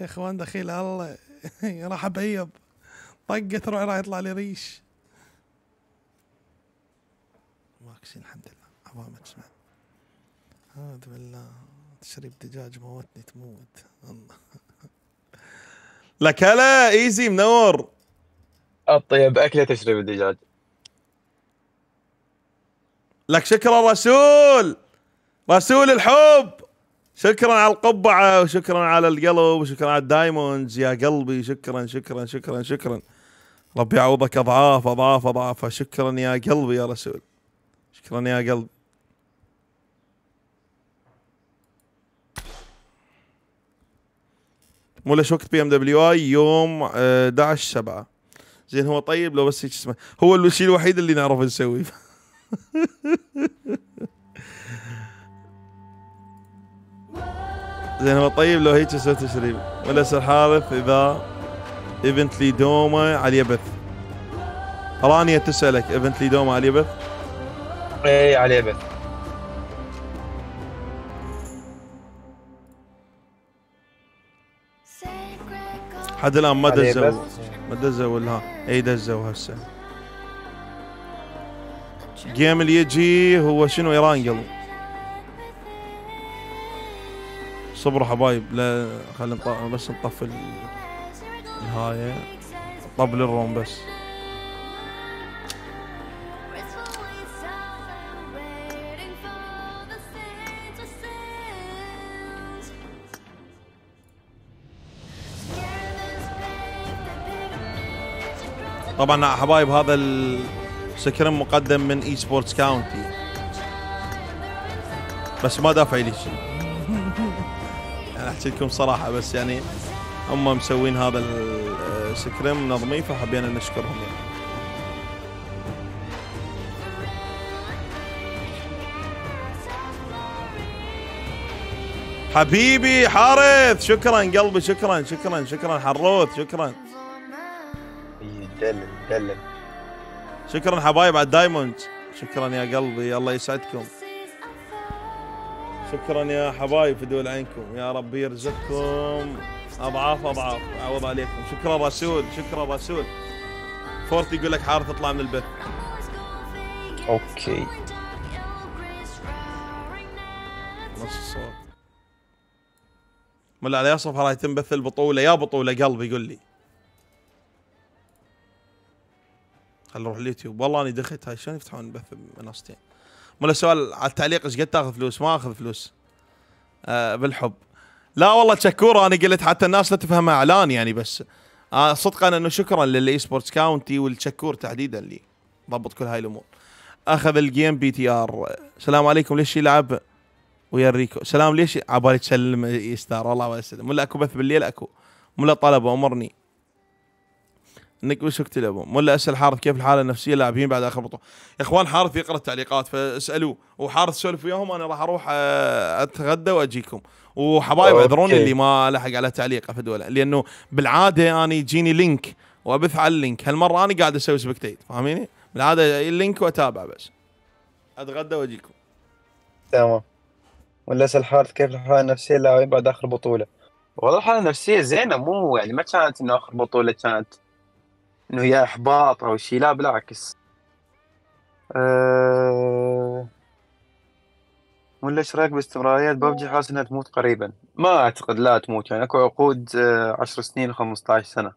يا أخوان دخيل الله. راح أبيض. طقت روح راح يطلع لي ريش. ماكسين الحمد لله. عظام تسمع أعوذ بالله. تشريب دجاج موتني تموت. الله. لك هلا إيزي منور. اطيب اكله تشريب الدجاج. لك شكرا رسول رسول الحب. شكرا على القبعة وشكرا على القلب وشكرا على ال diamonds يا قلبي. شكرا شكرا شكرا شكرا. ربي يعوضك أضعاف أضعاف أضعاف. شكرا يا قلبي يا رسول. شكرا يا قلبي مو ليش وقت بي إم دبليو آي يوم آه، 11 7 زين هو طيب لو بس هيك اسمه. هو الشيء الوحيد اللي نعرف نسويه. زين هو طيب لو هيك سويت تشريب. ولا سر حارث إذا ايفنت لي دوما على اليبث. رانيا تسألك ايفنت لي دوما على اليبث؟ اي عليه بث حد الآن ما دزوا. ما دزوا ها إي دزوا هسه. جيم اللي يجي هو شنو؟ ايران قلب صبروا حبايب لا خلينا بس نطفي ال- الهاية طب لل room بس. طبعا حبايب هذا ال scrim مقدم من Esports County بس ما دافع لي شيء. يعني أحكي لكم صراحة بس يعني هم مسوين هذا السكرم منظمين فحبينا نشكرهم يعني. حبيبي حارث شكرا قلبي شكرا شكرا شكرا حروث شكرا. دلل دلل شكرا حبايب على الدايموند. شكرا يا قلبي الله يسعدكم. شكرا يا حبايب في دول عينكم. يا رب يرزقكم. أضعاف أضعاف. يعوض عليكم. شكرا رسول شكرا رسول. فورتي يقول لك حارث اطلع من البث okay. نص الصوت. ملا على يصف راح يتم بث البطولة؟ يا بطولة قلبي يقول لي. خل نروح اليوتيوب. والله أني دخلت هاي شلون يفتحون بث منصتين؟ ملا سؤال على التعليق إيش قد تأخذ فلوس؟ ما أخذ فلوس. آه بالحب. لا والله تشكوره أنا قلت حتى الناس لا تفهمها إعلان يعني بس آه صدقا إنه شكرا لل Esports County والشكور تحديدا اللي ضبط كل هاي الأمور. أخذ ال game BTR السلام عليكم. ليش يلعب ويا ريكو. سلام ليش عبالي تسلم يستار والله ما يسلم ملا أكو بث بالليل أكو. ملا طلب أمرني. انك وش وقت تلعبون ملا أسأل حارث كيف الحالة النفسية اللاعبين بعد آخر بطولة. يا إخوان حارث يقرأ التعليقات فاسالوه وحارث سولف وياهم أنا راح أروح آه، أتغدى وأجيكم. وحبايب. اعذروني اللي ما لحق على تعليقه في دوله لأنه بالعادة أنا يجيني link وأبث على ال link. هالمرة أنا قاعد أسوي spectate فاهميني؟ بالعادة ال link واتابع بس. أتغدى وأجيكم. تمام. ولا أسأل حارث كيف الحالة النفسية اللاعبين بعد آخر بطولة؟ والله الحالة النفسية زينة مو يعني ما كانت إنه آخر بطولة كانت. إنه هي إحباط أو شيء لا بالعكس. أه... ولا إيش رأيك باستمرارية؟ ببجي حاسس إنها تموت قريبا. ما أعتقد لا تموت يعني أكو عقود آه، 10 سنين و15 سنة.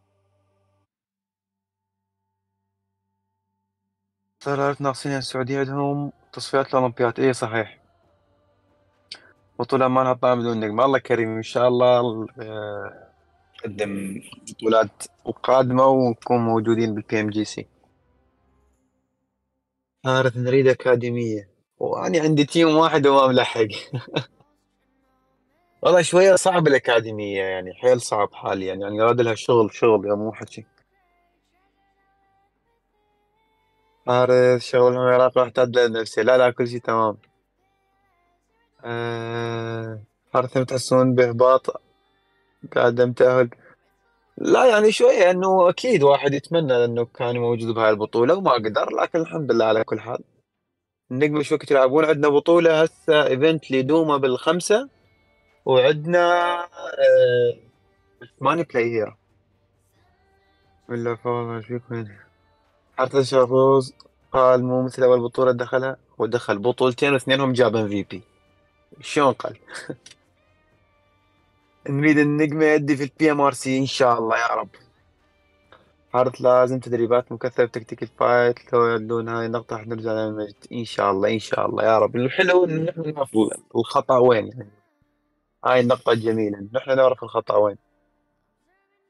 صارت ناقصين السعودية عندهم تصفيات الأولمبياد إيه صحيح. بطولة ما نحطها بدون نجم الله كريم إن شاء الله آه، نقدم بطولات قادمة ونكون موجودين بال PMGC حارث نريد أكاديمية. وأنا عندي team واحد وما ملحق. والله شوية صعب الأكاديمية يعني حيل صعب حاليا. يعني راد لها شغل شغل يا مو حكي. حارث شغل العراق راح تعدل نفسي لا لا كل شيء تمام. أه... حارث تحسون بإحباط قاعد متأهل لا يعني شوية إنه أكيد واحد يتمنى إنه كان موجود بهاي البطولة وما قدر لكن الحمد لله على كل حال. النجم شو وقت يلعبون. عندنا بطولة هسه ايفنت لدوما بالخمسة وعندنا ماني بلاي هيرو فوز إيش فيكم حتى الشافوز قال مو مثل أول بطولة دخلها ودخل بطولتين واثنينهم جاب MVP شلون قال؟ نريد النجم يدي في ال PMRC إن شاء الله يا رب. حارت لازم تدريبات مكثفة تكتيك ال fight لو يعدون هاي النقطة راح نرجع للمجد إن شاء الله إن شاء الله يا رب. الحلو إن نحن نعرف الخطأ وين يعني. هاي النقطة الجميلة. نحن نعرف الخطأ وين.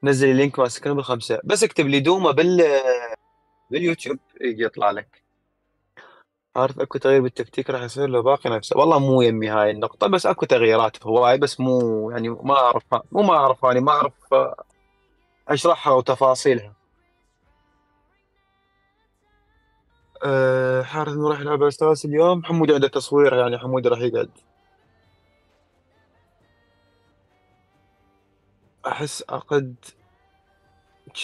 نزل ال link ماسكنا بالخمسة. بس اكتب لي دوما بال باليوتيوب يجي يطلع لك. عارف أكو تغيير بالتكتيك راح يصير له باقي نفسه والله مو يمي هاي النقطة بس أكو تغييرات هواي بس مو يعني ما اعرفها مو ما اعرفها يعني ما أعرف أشرحها وتفاصيلها. أه إنه راح يلعب أساس اليوم. حمود عنده تصوير يعني حمود راح يقعد. أحس عقد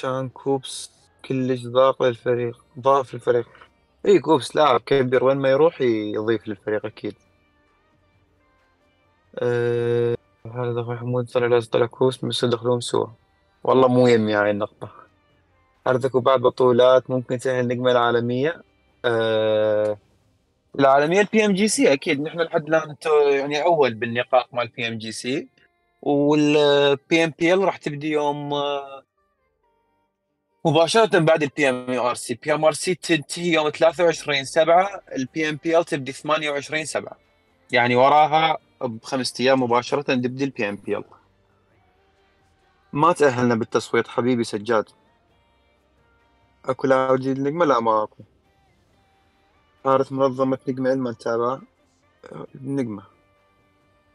كان كوبس كلش ضاق للفريق ضاف للفريق. اي كوبس لاعب كبير وين ما يروح يضيف للفريق أكيد. أه هذا أخوي حمود طلع لازم طلع كوبس بس يدخلون سوا والله مو يمي هاي النقطة. عندك بعد بطولات ممكن تأهل النجم العالمية؟ أه العالمية ال PMGC أكيد. نحن لحد الآن يعني أول بالنقاط مال البي ام جي سي والبي ام بي ال راح تبدي يوم مباشرة بعد البي ام ار سي بي ام ار سي تنتهي يوم 23 7 ال PMPL تبدي 28 7 يعني وراها بخمس أيام مباشرة تبدي ال PMPL ما تأهلنا بالتصويت حبيبي سجاد. أكو لاعب جديد نجمة؟ لا ما أكو. حارس منظمة نجمة ما نتابعها نجمة.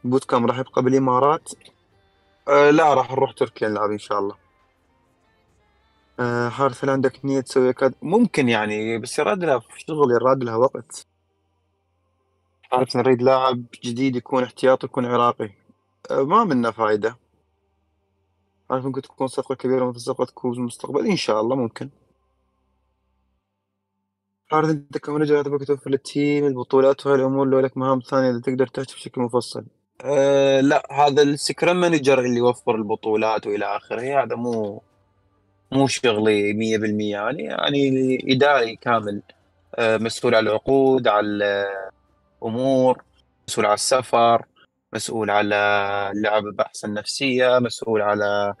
bootcamp راح يبقى بالامارات أه لا راح نروح تركيا نلعب إن شاء الله. حارس هل عندك نية تسوي كاد ممكن يعني بس يراد لها شغل يراد لها وقت. حارس نريد لاعب جديد يكون احتياطي يكون عراقي. أه ما منا فايدة. عارف ممكن تكون صفقة كبيرة مثل صفقة كوز المستقبل إن شاء الله ممكن. عارف أنت ك manager تبغى توفر لل team البطولات وهاي الأمور لو لك مهام ثانية اللي تقدر تحكي بشكل مفصل. أه لا هذا ال scrim manager اللي يوفر البطولات وإلى آخره هذا مو مو شغلي مية بالمية. يعني يعني إداري كامل أه مسؤول على العقود على الأمور مسؤول على السفر مسؤول على اللعب بأحسن نفسية مسؤول على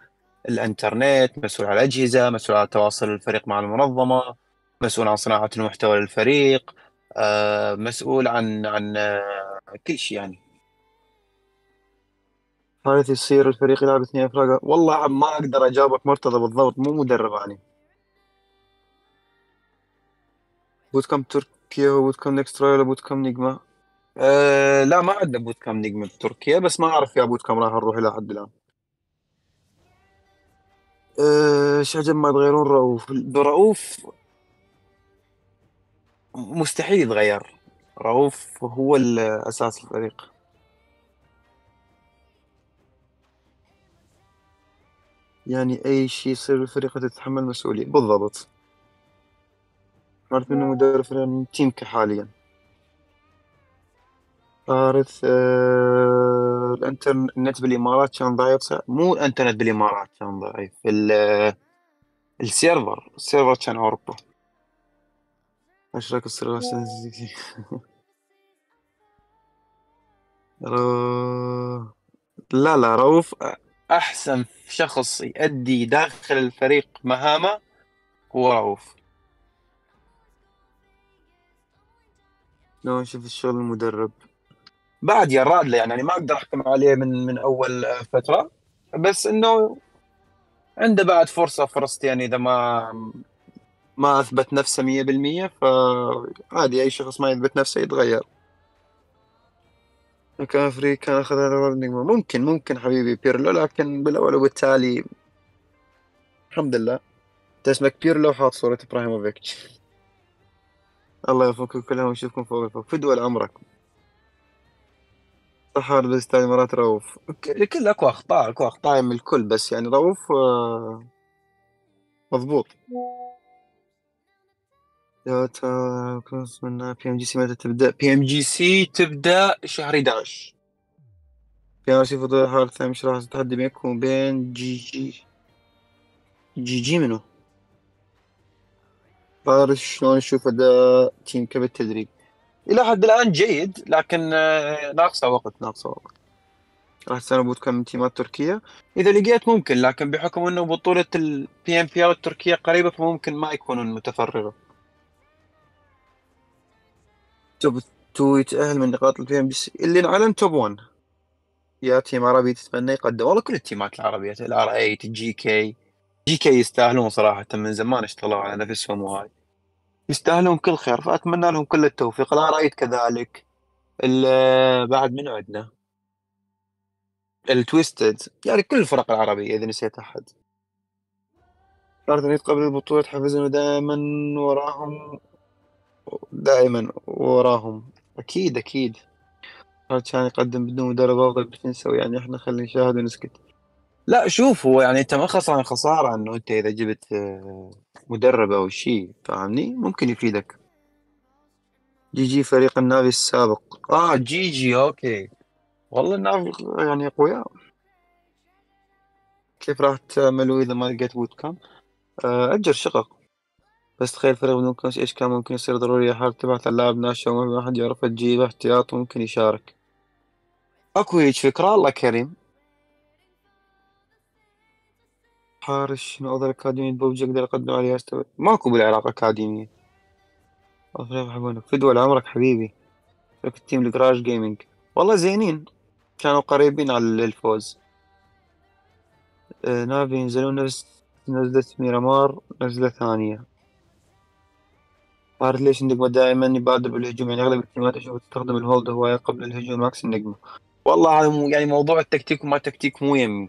الإنترنت مسؤول على الأجهزة مسؤول على تواصل الفريق مع المنظمة مسؤول عن صناعة المحتوى للفريق آه، مسؤول عن عن آه، كل شيء يعني. حالة يصير الفريق يلعب اثنين افراد والله ما أقدر أجاوبك مرتضى بالضبط مو مدرب يعني bootcamp تركيا و bootcamp نكسترا ولا bootcamp نجمة. أه لا ما عندنا bootcamp نجمة بتركيا بس ما أعرف يا bootcamp راح نروح إلى حد الآن. أه شعجب ما يتغيرون رؤوف. رؤوف مستحيل يتغير. رؤوف هو الأساس الفريق. يعني أي شيء يصير بالفريق تتحمل مسؤولية. بالضبط. عارف إنه مدرب فريق تيمك حاليا. عارف آه الانترنت بالإمارات كان ضعيف صح؟ مو الإنترنت بالإمارات كان ضعيف ال- ال server. ال server كان أوروبا. إيش رايك ال server لا لا رؤوف أحسن شخص يؤدي داخل الفريق مهامه هو رؤوف لو نشوف الشغل المدرب. بعد يا رادلة يعني أنا ما أقدر أحكم عليه من من أول فترة. بس إنه عنده بعد فرصة فرصتين إذا ما ما أثبت نفسه مية بالمية فعادي أي شخص ما يثبت نفسه يتغير. كان فري كان أخذ هذا ممكن ممكن حبيبي بيرلو لكن بالأول وبالتالي الحمد لله. اسمك بيرلو وحاط صورة إبراهيموفيتش. الله يوفقكم كلهم ويشوفكم فوق فوق فدوى لعمرك صح بس الإمارات رؤوف. ك- الكل أكو أخطاء أكو أخطاء من الكل بس يعني رؤوف آه، مضبوط. كروس من بي ام جي سي متى تبدأ؟ بي ام جي سي تبدأ شهر 11 بي ام سي فضول حوالي الثاني مش راح تتحدى بينكم وبين جي جي جي جي منو؟ فارس شلون نشوف اداء تيم التدريب إلى حد الآن جيد لكن آه، ناقصه وقت ناقصه وقت. راح تستنى bootcamp من تيمات تركيا إذا لقيت ممكن لكن بحكم إنه بطولة ال PMPL التركية قريبة فممكن ما يكونون متفرغة. top 2 يتأهل من نقاط ال PMPC. اللي انعلن top 1 يا team عربي تتمنى يقدم. والله كل التيمات العربية ال R8 ال GK. GK يستاهلون صراحة من زمان اشتغلوا على نفسهم وهاي يستاهلون كل خير فأتمنى لهم كل التوفيق. ال R8 كذلك. بعد من عندنا؟ ال Twisted يعني كل الفرق العربية إذا نسيت أحد. أردن قبل البطولة تحفزنا دائما وراهم. دائما وراهم. أكيد أكيد. كان يقدم بدون مدرب افضل بس نسوي يعني إحنا خلينا نشاهد ونسكت. لا شوف هو يعني انت ما خسران خسارة إنه أنت إذا جبت آه، مدرب أو شيء فاهمني؟ ممكن يفيدك. GG فريق ال NAVI السابق. آه GG okay. والله ال NAVI يعني اقوياء كيف راح تعملوا إذا ما لقيت bootcamp؟ آه، أجر شقق. بس تخيل فريق بدون coach إيش كان ممكن يصير ضروري حال تبعت اللاعب ناشئ وما في أحد يعرف تجيبه احتياط ممكن يشارك. أكو هيج فكرة؟ الله كريم. حارس شنو افضل اكاديمية بوبجي أقدر اقدم عليها استوى ماكو بالعراق أكاديمية. افريقيا يحبونك فدوى عمرك حبيبي. فريق ال team ال Garage Gaming والله زينين. كانوا قريبين على الفوز. آه NAVI ينزلون نفس نزلة ميرامار نزلة ثانية. عارف ليش النجمة دائما يبادر بالهجوم يعني أغلب التيمات أشوف تستخدم ال hold هواية قبل الهجوم عكس النجمة والله يعني موضوع التكتيك وما تكتيك مو يمي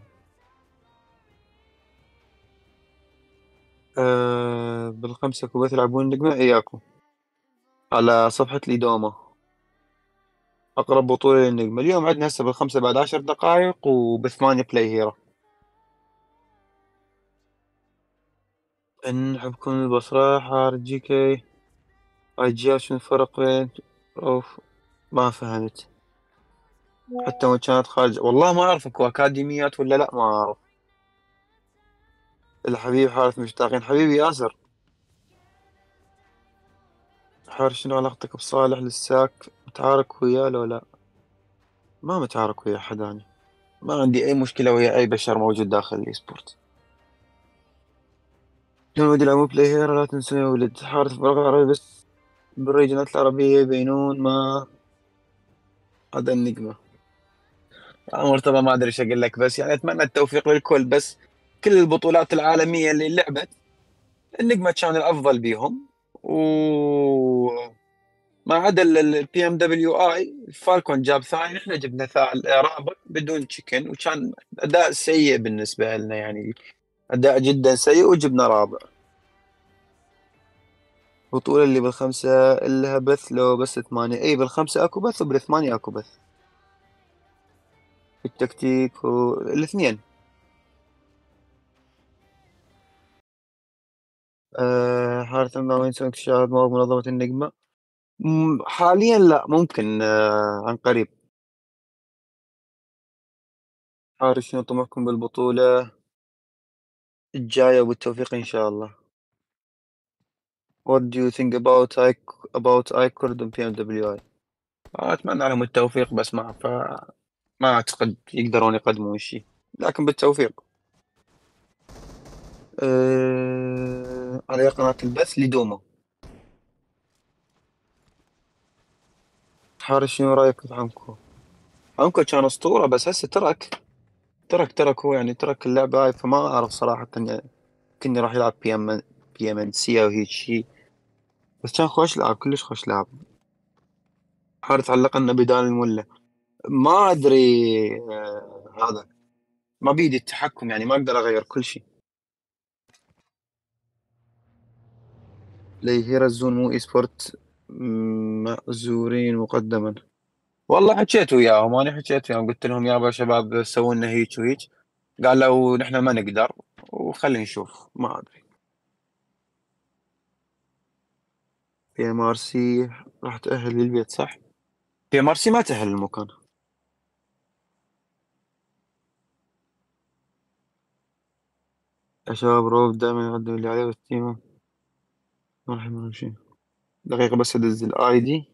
أه بالخمسة كوبات يلعبون النجمة إياكم على صفحة ليدوما أقرب بطولة للنجمة اليوم عندنا هسه بالخمسة بعد عشر دقائق وبثمانية Play Hero نحبكم البصرة حار GK أجيال شنو الفرق بين أوف ما فهمت. حتى وإن كانت خارج والله ما أعرف أكو أكاديميات ولا لا ما أعرف. الحبيب حارث مشتاقين. حبيبي ياسر. حار شنو علاقتك بصالح للساك؟ متعارك وياه لو لا؟ ما متعارك ويا حداني ما عندي أي مشكلة ويا أي بشر موجود داخل الإي سبورت لما ودي يلعبون play هيرو لا تنسون يا ولد. حارث فرق العربي بس بالريجنات العربية يبينون ما هذا النجمة مرتضى ما أدري إيش أقول لك بس يعني أتمنى التوفيق للكل بس كل البطولات العالمية اللي لعبت النجمة كان الأفضل بيهم. و ما عدا ال PMWI فالكون جاب ثاني إحنا جبنا رابع بدون chicken وكان أداء سيء بالنسبة لنا يعني أداء جدا سيء وجبنا رابع. البطولة اللي بالخمسة لها بث لو بس ثمانية. اي بالخمسة أكو بث وبالثمانية أكو بث. التكتيك والاثنين أه حارث وين سويت تشاهد مواد منظمة النجمة. حاليا لا ممكن أه عن قريب. حارث شنو طموحكم بالبطولة؟ الجاية وبالتوفيق إن شاء الله. What do you think about I about ايكورد PMWI؟ أتمنى لهم التوفيق بس ما ف... ما أعتقد يقدرون يقدمون شيء لكن بالتوفيق أه... على قناة البث لدوما حارس شنو رأيك بحمكو؟ حمكو كان أسطورة بس هسه ترك ترك ترك هو يعني ترك اللعبة هاي فما أعرف صراحة كني راح يلعب بي ام بي ام ان سي أو هيك شيء بس كان خوش لعب كلش خوش لعب. حارس علقنا بدال الملة. ما أدري آه هذا. ما بيدي التحكم يعني ما أقدر أغير كل شيء. هيرا الزون مو اي سبورت مأزورين مقدما. والله حكيت وياهم أنا حكيت وياهم. قلت لهم يابا شباب سووا لنا هيك وهيك. قالوا نحن ما نقدر وخلينا نشوف. ما أدري. بي إم آر سي راح تأهل للبيت صح؟ بي إم آر سي ما تأهل المكان يا شباب روب دائما يقدم اللي عليه والتيمة ما راح نمشي دقيقة بس أدز ال ID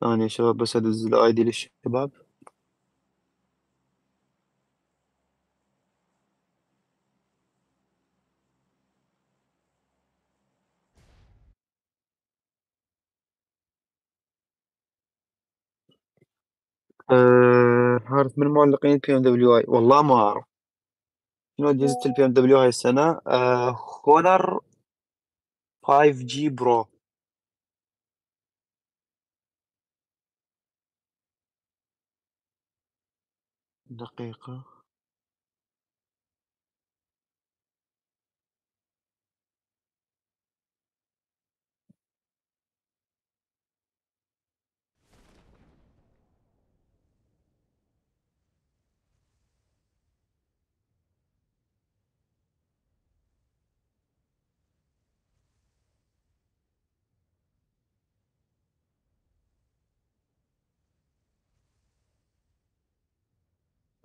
ثانية شباب بس أدز ال ID للشباب. أه عارف من معلقين PMWI؟ والله ما أعرف. شنو اجهزة ال PMW هاي السنة أه Honor 5G Pro دقيقة.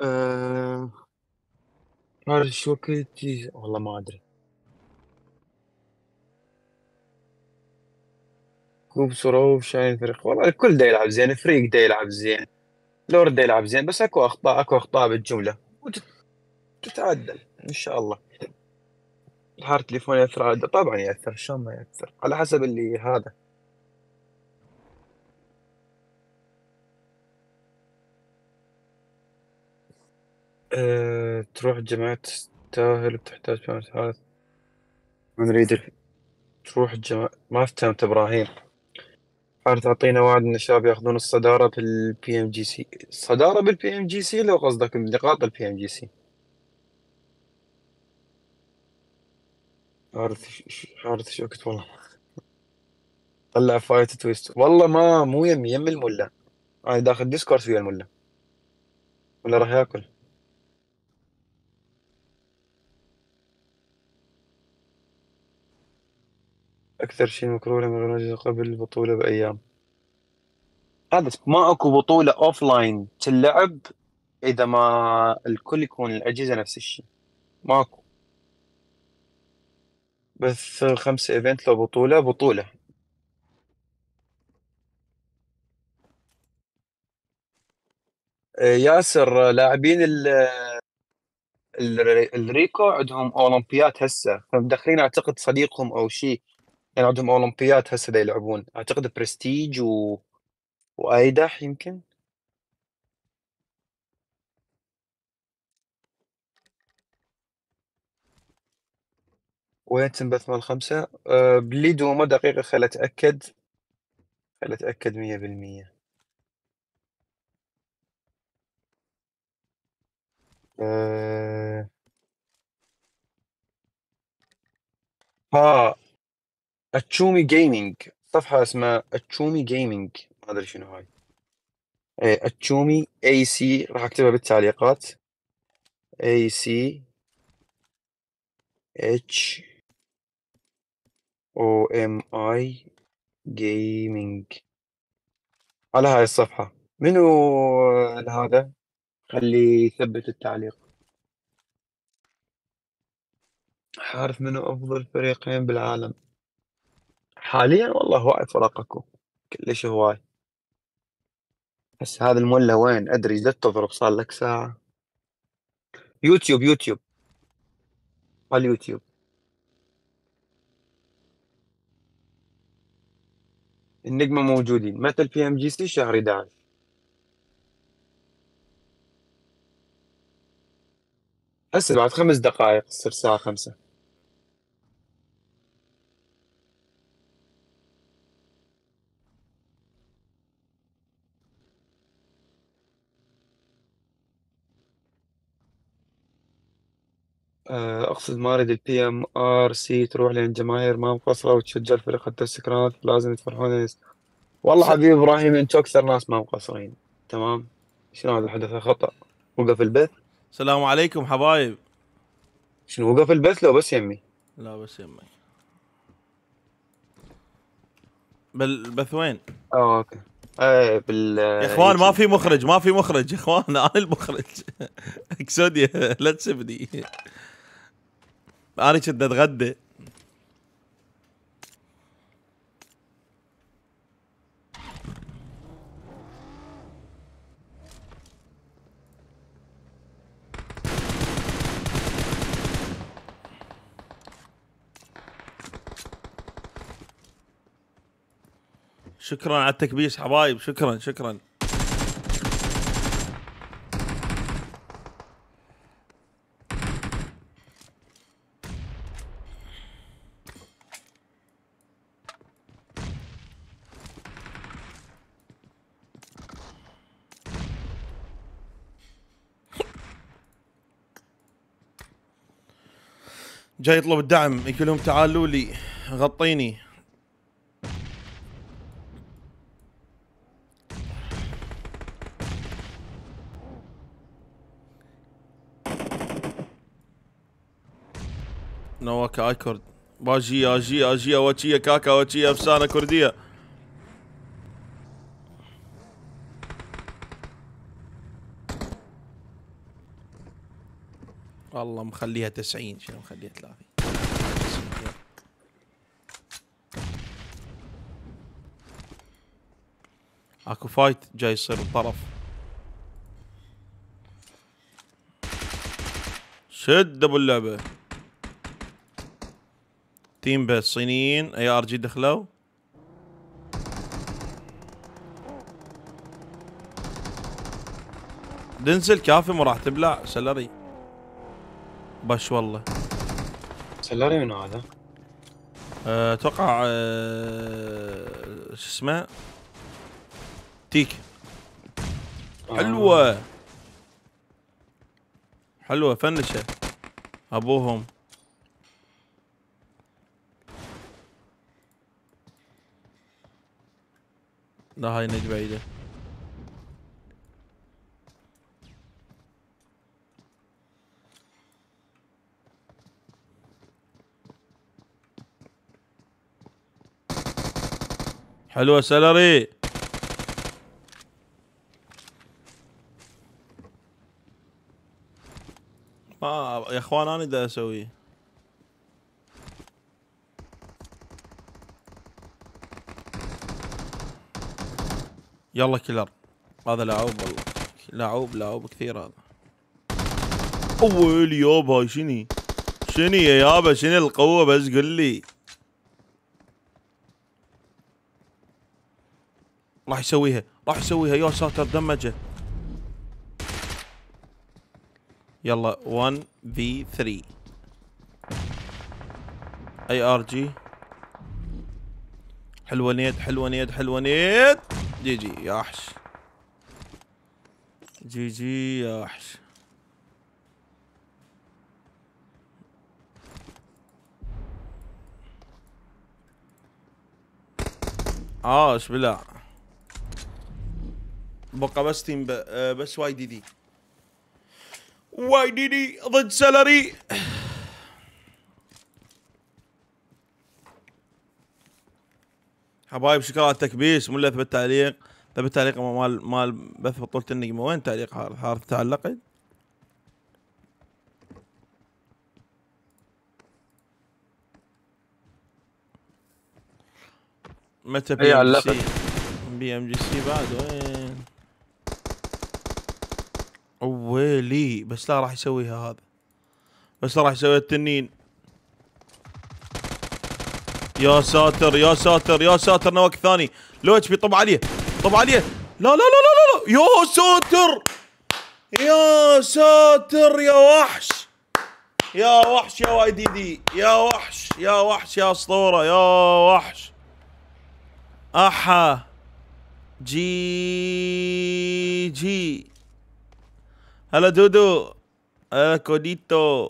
أه هذا شو كنتي والله ما أدري. كوب سروف شاين فريق. والله الكل دا يلعب زين فريق دا يلعب زين. لورد دا يلعب زين بس أكو أخطاء أكو أخطاء بالجملة. وتتعدل إن شاء الله. حار التليفون يأثر على طبعا يأثر شلون ما يأثر؟ على حسب اللي هذا. أه تروح جماعة تستاهل بتحتاج هذا نريد تروح الجماعة ما فهمت إبراهيم. حار تعطينا وعد ان الشباب ياخذون الصدارة بالبي ام جي سي الصدارة بالبي ام جي سي لو قصدك نقاط البي ام جي سي حارث حارث شو وقت والله. طلع فايت تويست والله ما مو يمي يم الملا. أنا داخل Discord ويا الملا. ولا راح ياكل. أكثر شيء مكروه لما قبل البطولة بأيام. هذا ما أكو بطولة offline تلعب إذا ما الكل يكون الأجهزة نفس الشيء. ماكو بس خمسة event لو بطولة بطولة. آه، ياسر لاعبين ال ال- الريكو عندهم أولمبيات هسه. فمدخلين أعتقد صديقهم أو شيء. يعني عندهم أولمبيات هسه دا يلعبون. أعتقد برستيج و... وايدح يمكن. وين تنبث مال خمسة أه بليدوما دقيقة خل أتأكد. خل أتأكد مية بالمية. أه... ها. اتشومي gaming صفحة اسمها اتشومي gaming ما أدري شنو هاي. اتشومي E C راح أكتبها بالتعليقات. E C H O M I gaming على هاي الصفحة. منو هذا؟ خلي يثبت التعليق. عارف منو أفضل فريقين بالعالم؟ حاليا والله هواي فرق أكو كلش هواي. بس هذا المولى وين؟ أدري لا تضرب صار لك ساعة. يوتيوب يوتيوب. على اليوتيوب. النجمة موجودين. متى ال PMGC شهر 11 هسه بعد خمس دقائق تصير الساعة خمسة. آه، أقصد ما اريد ال PMRC تروح لين الجماهير ما مقصرة وتشجع الفريق حتى السكرات لازم يتفرحون. والله حبيبي إبراهيم أنتوا أكثر ناس ما مقصرين. تمام؟ شنو هذا الحدث؟ خطأ. وقف البث. السلام عليكم حبايب. شنو وقف البث؟ لو بس يمي. لا بس يمك بالبث وين؟ آه أوكي. إيه بال يا إخوان ما في مخرج ما في مخرج. يا إخوان أنا المخرج. اكسوديا لا تسبني. أنا كنت اتغدى شكرا على التكبيس حبايب. شكرا شكرا. جاي يطلب الدعم يقول لهم تعالوا لي غطيني. نواكا أيكورد. باجي آجي آجي واتشيا كاكا واتشيا أفسانة كردية. والله مخليها 90 شنو مخليها 30 اكو فايت جاي يصير بالطرف شد ابو اللعبه تيم بس صينيين اي ار جي دخلوا. دنزل كافي مو راح تبلع سلري. بش والله. سلري من هذا؟ أه، أتوقع أه شو اسمه؟ تيك آه. حلوة. حلوة فنشة. أبوهم. لا هاي نج بعيده حلوة سلري. ما يا اخوان أنا دا أسوي. يلا كيلر. هذا لعوب والله. لعوب لعوب كثير هذا. أول يابا شني؟ شني يا يابا؟ شنو القوة بس قل لي. راح يسويها راح يسويها. يا ساتر damage ه. يلا 1 في 3 ERG حلوة نيد حلوة نيد حلوة نيد. جي جي يا وحش. جي جي يا وحش. آه إيش بلا. بقى بس تيم ب... آه، بس واي دي دي. واي دي دي ضد سلري حبايب شكرا على التكبيس. مو ثبت تعليق. ثبت تعليق مال مال بث بطولة النجمة وين تعليق هذا؟ هذا تعلقت. متى بي إم جي. سي؟ بي إم جي سي بعد. وين؟ ويلي بس لا راح يسويها هذا. بس لا راح يسويها التنين. يا ساتر يا ساتر يا ساتر. knock ثاني. low HP طب عليه طب عليه. لا لا لا لا لا. يا ساتر يا ساتر يا وحش. يا وحش يا YDD. يا وحش يا وحش يا أسطورة يا وحش. أحا. GG. هلا دودو هلا كوديتو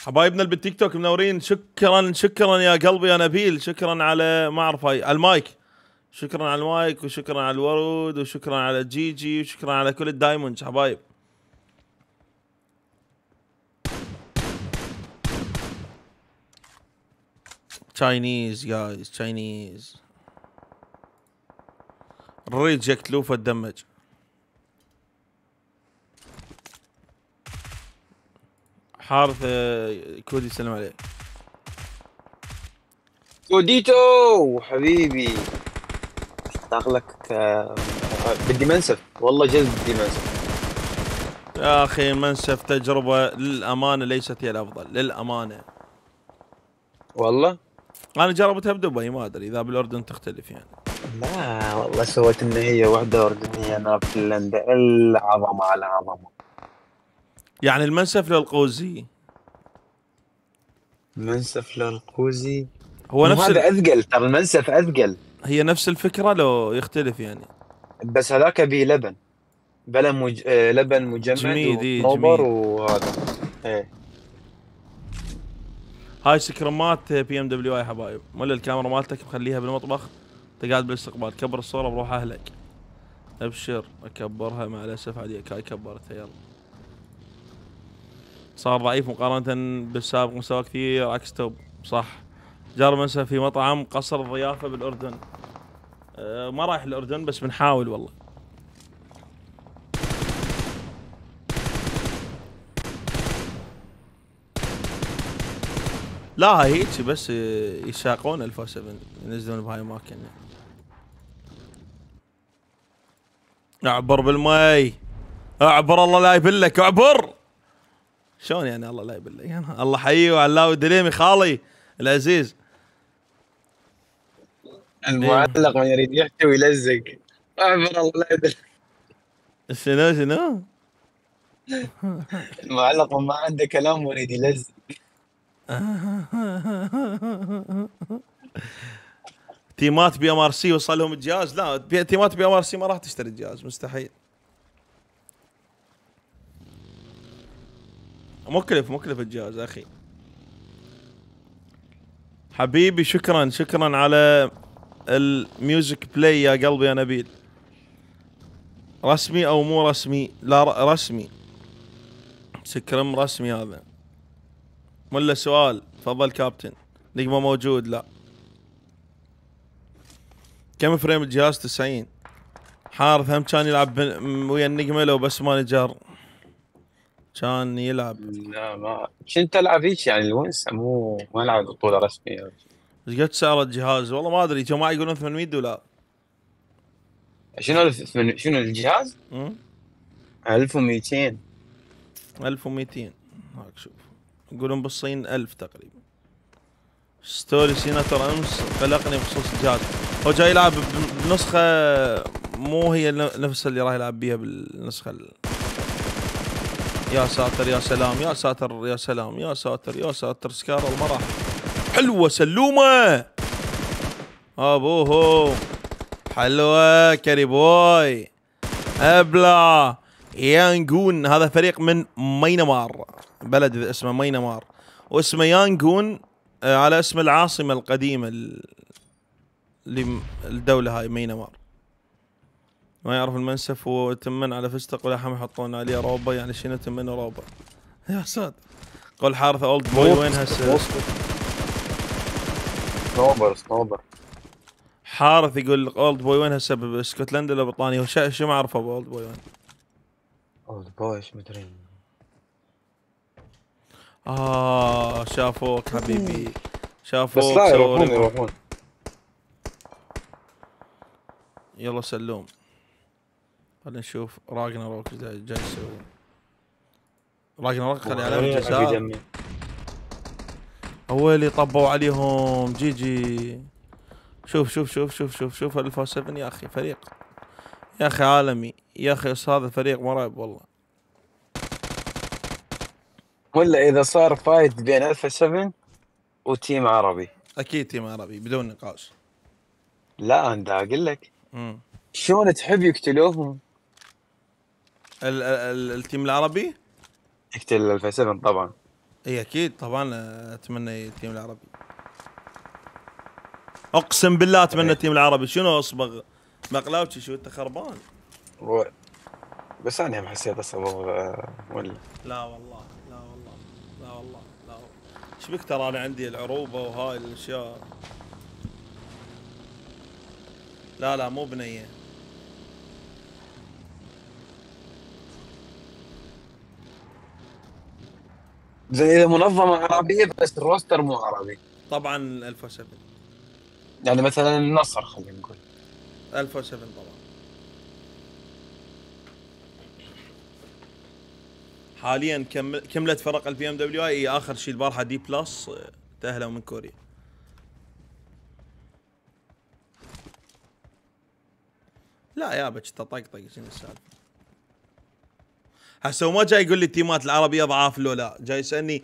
حبايبنا اللي بالتيك توك منورين شكرا شكرا يا قلبي يا نبيل شكرا على ما اعرف هاي المايك شكرا على المايك وشكرا على الورود وشكرا على GG وشكرا على كل ال diamonds حبايب Chinese guys Chinese reject lot of damage حارث آه، كودي سلم عليك. كوديتو حبيبي. داخلك آه، بدي منسف. والله جد بدي منسف. يا أخي منسف تجربة للأمانة ليست هي الأفضل للأمانة. والله؟ أنا جربتها بدبي ما أدري إذا بالأردن تختلف يعني. لا والله سوت إن هي وحدة أردنية أنا فنلندا العظمة على عظمه يعني المنسف للقوزي؟ منسف للقوزي؟ هو نفس. هذا أثقل ترى المنسف أثقل. هي نفس الفكرة لو يختلف يعني. بس هذاك به لبن. بلا مج... آه، لبن مجمد جميد، جميد. وهذا. إيه. هاي scrim ات PMWI يا حبايب. ولا الكاميرا مالتك مخليها بالمطبخ أنت قاعد بالاستقبال كبر الصورة بروح أهلك. أبشر أكبرها مع الأسف. عليك هاي كبرتها يلا. صار ضعيف مقارنة بالسابق مستوى كثير. عكس توب. صح. جار منسف في مطعم قصر الضيافة بالأردن. أه ما رايح الأردن بس بنحاول والله. لا هيك بس آه، يساقون الفا 7 ينزلون بهاي الاماكن اعبر بالمي اعبر الله لا يبلك اعبر. شلون يعني الله لا يبلك يعني الله حيي وعلاوي دليمي خالي العزيز. المعلق من يريد يحكي ويلزق. اعبر الله لا يدري شنو شنو؟ المعلق ما عنده كلام ويريد يلزق. team ات PMRC وصل لهم الجهاز؟ لا team ات PMRC ما راح تشتري الجهاز مستحيل. مكلف مكلف الجهاز أخي. حبيبي شكرا شكرا على ال music play يا قلبي يا نبيل. رسمي أو مو رسمي؟ لا رسمي. سكرم رسمي هذا. ولا سؤال. تفضل كابتن. نجمه موجود. لا. كم فريم الجهاز؟ 90 حارث هم كان يلعب ويا النجمة لو بس ما نجر كان يلعب. لا ما كنت العب هيك يعني؟ الونسة مو ما العب بطولة رسمية. إيش قد سعر الجهاز؟ والله ما أدري. جماعة يقولون 800 دولار. شنو شنو الجهاز؟ أمم؟ 1200 1200 هاك شوف. يقولون بالصين 1000 تقريبا. sorry سيناتور أمس قلقني بخصوص الجهاز هو جاي يلعب بنسخة مو هي نفس اللي راح يلعب بيها بالنسخة ال... يا ساتر يا سلام يا ساتر يا سلام يا ساتر يا ساتر سكار المراح حلوة سلومة! أبوهو! حلوة carry boy! ابلا يانجون هذا فريق من مينمار. بلد اسمه مينمار. واسمه يانجون آه، على اسم العاصمة القديمة ال- لم- الدولة هاي مينمار. ما يعرف المنسف وتمن على فستق ولحم يحطون عليه روبا يعني شنو تمن روبا يا ساتر. قول حارث Old Boy وين هسه سنوبر سنوبر. حارث يقول Old Boy وين هسه باسكتلندا ولا بريطانيا شو ما اعرفه Old Boy؟ وين Old Boy إيش مدري. آه شافوك حبيبي. بس شافوك لا سووا يروحون يروحون. يلا سلوم. خلينا نشوف. Ragnarok إيش جاي يسوي Ragnarok خلي علامة وين جزاء. اللي طبوا عليهم. GG. شوف شوف شوف شوف شوف شوف الفا 7 يا أخي فريق. يا أخي عالمي. يا أخي هذا فريق مرعب والله. ولا إذا صار fight بين ألفا 7 و team عربي. أكيد team عربي بدون نقاش. لا أنا أقول لك. شلون تحب يقتلوهم؟ ال- ال- ال team العربي؟ يقتل ألفا 7 طبعا. إي أكيد طبعا أتمنى ال team العربي. أقسم بالله أتمنى. ال team العربي. شنو أصبغ؟ مقلاوتشي شو أنت خربان. بس أنا حسيت أصبغ آه، ولا لا والله لا والله لا والله لا والله إيش بك ترى أنا عندي العروبة وهاي الأشياء؟ لا لا مو بنية. زي إذا منظمة عربية بس ال roster مو عربي. طبعا 1007 يعني مثلا النصر خلينا نقول. 1007 طبعا. حاليا كم... كملت فرق ال PMWI آخر شيء البارحة Dplus تاهلوا من كوريا. لا يا بك تطقطق شنو السالفة؟ هسه ما جاي يقول لي ال team ات العربية ضعاف لو لا. جاي يسألني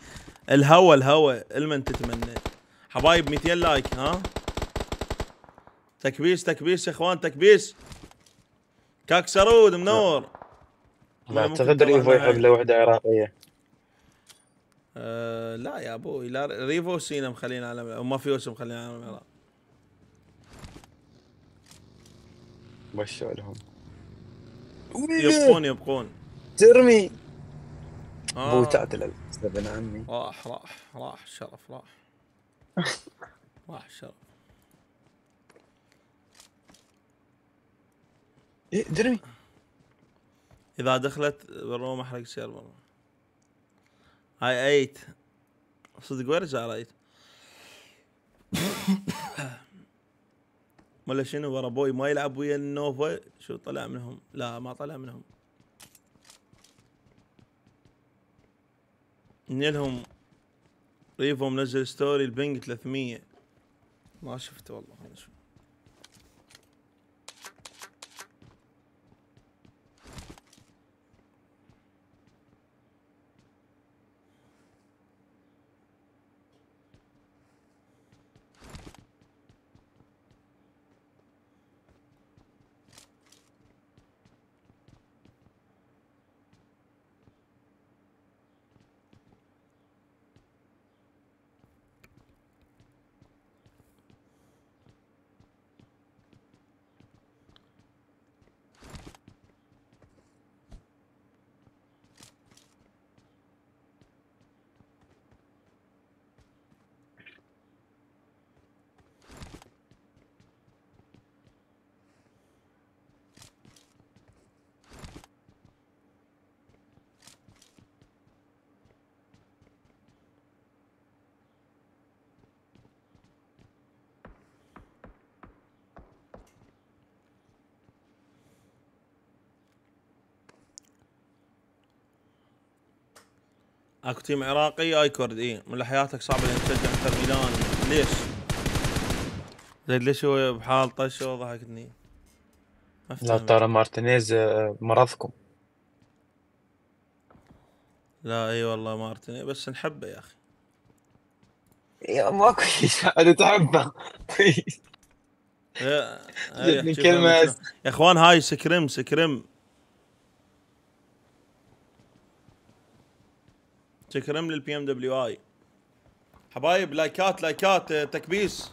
الهوى الهوى إلمن تتمنى. حبايب 200 like ها؟ تكبيس تكبيس يا إخوان تكبيس. كاك سرود منور. ممكن أعتقد ريفو يحب له وحدة عراقية. أه لا يا أبوي لا ريفو سينا مخلينا على وما في اسم مخلينا على العراق. وشوا لهم. يبقون يبقون. ترمي آه. بوتات ابن عمي. راح راح راح الشرف راح. راح الشرف إيه درمي إذا دخلت بالروم احرق سيرفر هاي أيت. صدق وين رجع رأيت؟ ولا شنو ورا بوي ما يلعب ويا النوفا؟ شو طلع منهم؟ لا ما طلع منهم. نيلهم. ريفو منزل ستوري البنج 300 ما شفته والله خلنا نشوف اكو تيم عراقي ايكورد اي. من حياتك صعبه إنك تشجع انتر ميلان. ليش؟ زيد ليش هو بحال طش وضحكتني؟ لا. ترى مارتينيز آه، مرضكم. لا اي والله مارتن بس نحبه يا أخي. يا ماكو شيء. أنا تحبه يا جتني يا- إخوان هاي سكريم. scrim scrim لل PMWI حبايب لايكات لايكات تكبيس.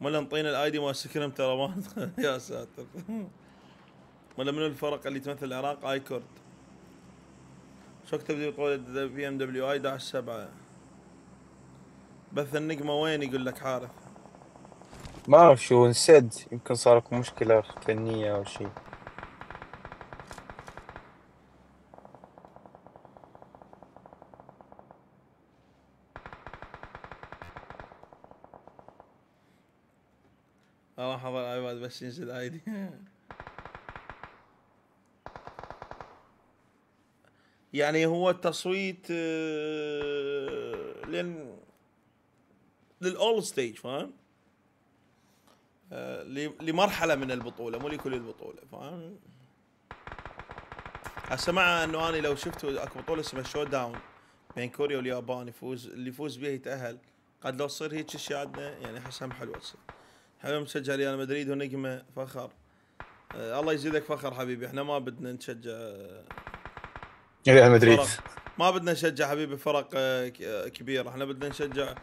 ولا نطينا ال ID مال scrim ترى ما يا ساتر. ولا من الفرق اللي تمثل العراق اي كورد شو تبدي بطولة PMWI 11 7 بث النجمة وين؟ يقول لك حارث. ما أعرف شو نسد يمكن صار لكم مشكلة فنية أو شيء راح اظل عباد بس ينزل ايدي يعني هو التصويت آه، لين للأول stage فاهم؟ آه، لمرحلة من البطولة مو لكل البطولة فاهم؟ هسه مع إنه أنا لو شفت أكو بطولة اسمها showdown بين كوريا واليابان يفوز اللي يفوز بها يتأهل قد لو تصير هيك اشياء عندنا يعني احسها حلوة تصير حبيبي مشجع ريال مدريد ونجمه فخر. آه الله يزيدك فخر حبيبي إحنا ما بدنا نشجع ريال مدريد فرق. ما بدنا نشجع حبيبي فرق آه، آه، كبيره إحنا بدنا نشجع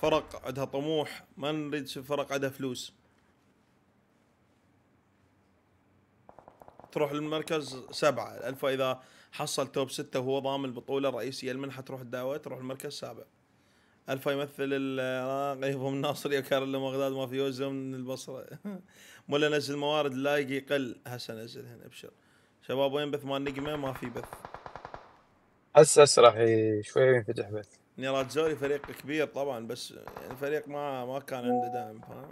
فرق عندها طموح ما نريد فرق عندها فلوس. تروح للمركز سبعة. الفا إذا حصل توب ستة وهو ضامن البطولة الرئيسية المنحة تروح الدعوة تروح المركز السابع الفا يمثل العراق يفهم الناصر يا كارل بغداد مافيوزو من البصرة. ولا نزل موارد اللايق يقل هسه نزل هنا ابشر شباب وين بث؟ مال نجمة ما في بث. هسه هسه راح شوي ينفتح بث. نيرات زوري فريق كبير طبعا بس يعني فريق ما ما كان عنده دعم فاهم؟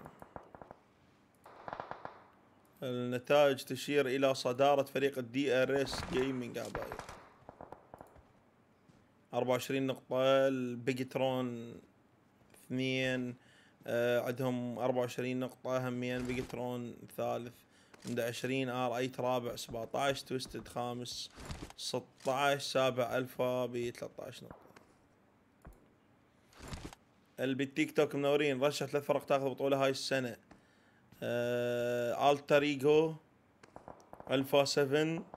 النتائج تشير إلى صدارة فريق الدي ار اس جيمنج عباي 24 نقطة ال Bigetron اثنين آه عندهم 24 نقطة همين Bigetron ثالث عنده 20 R8 رابع 17 Twisted خامس 16 سابع ألفا ب 13 نقطة. اللي بالتيك توك منورين رشح ثلاث فرق تاخذ بطولة هاي السنة. آه Alter Ego Alpha 7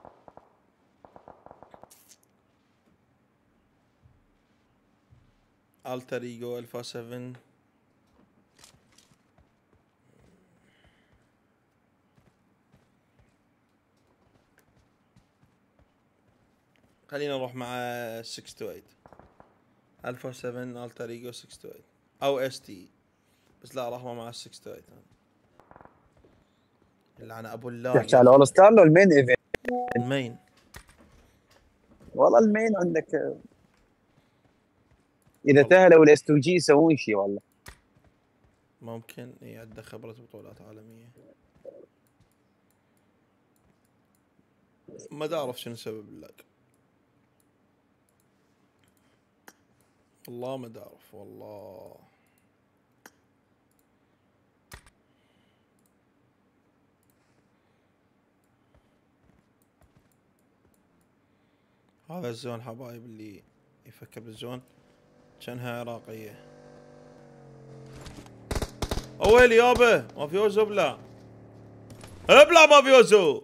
التر ايجو الفا 7 خلينا نروح مع 6 to 8 الفا 7 التر ايجو 6 to 8 أو اس تي بس لا رحمه مع 6 to 8 اللي أنا أبو الله. تحكي على اول ستار لو المين ايفنت المين والله ال main عندك إذا تاهلوا ال S2G يسوون شيء والله. ممكن اي عنده خبرة بطولات عالمية. ما اعرف شنو سبب ال lag والله ما اعرف والله. هذا الزون حبايب اللي يفكر بالزون. كأنها عراقية أويلي يابا مافيوزو بلا. ابلع مافيوزو.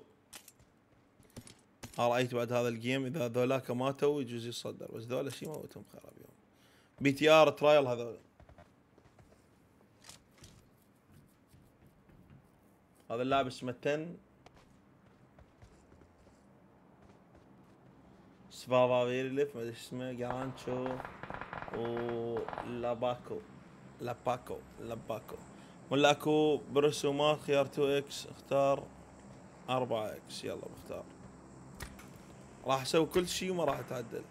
رايت بعد هذا الجيم إذا ذولاك ماتوا يجوز يصدر بس ذولا شي موتهم خراب يوم. بي تي آر ترايل هذول. هذا اللاعب اسمه تن. سبافافيرلف ما أدري اسمه جرانشو ولاباكو لاباكو لاباكو ولا اكو برسومات خيار 2 إكس اختار 4 إكس يلا بختار راح أسوي كل شيء وما راح أتعدل.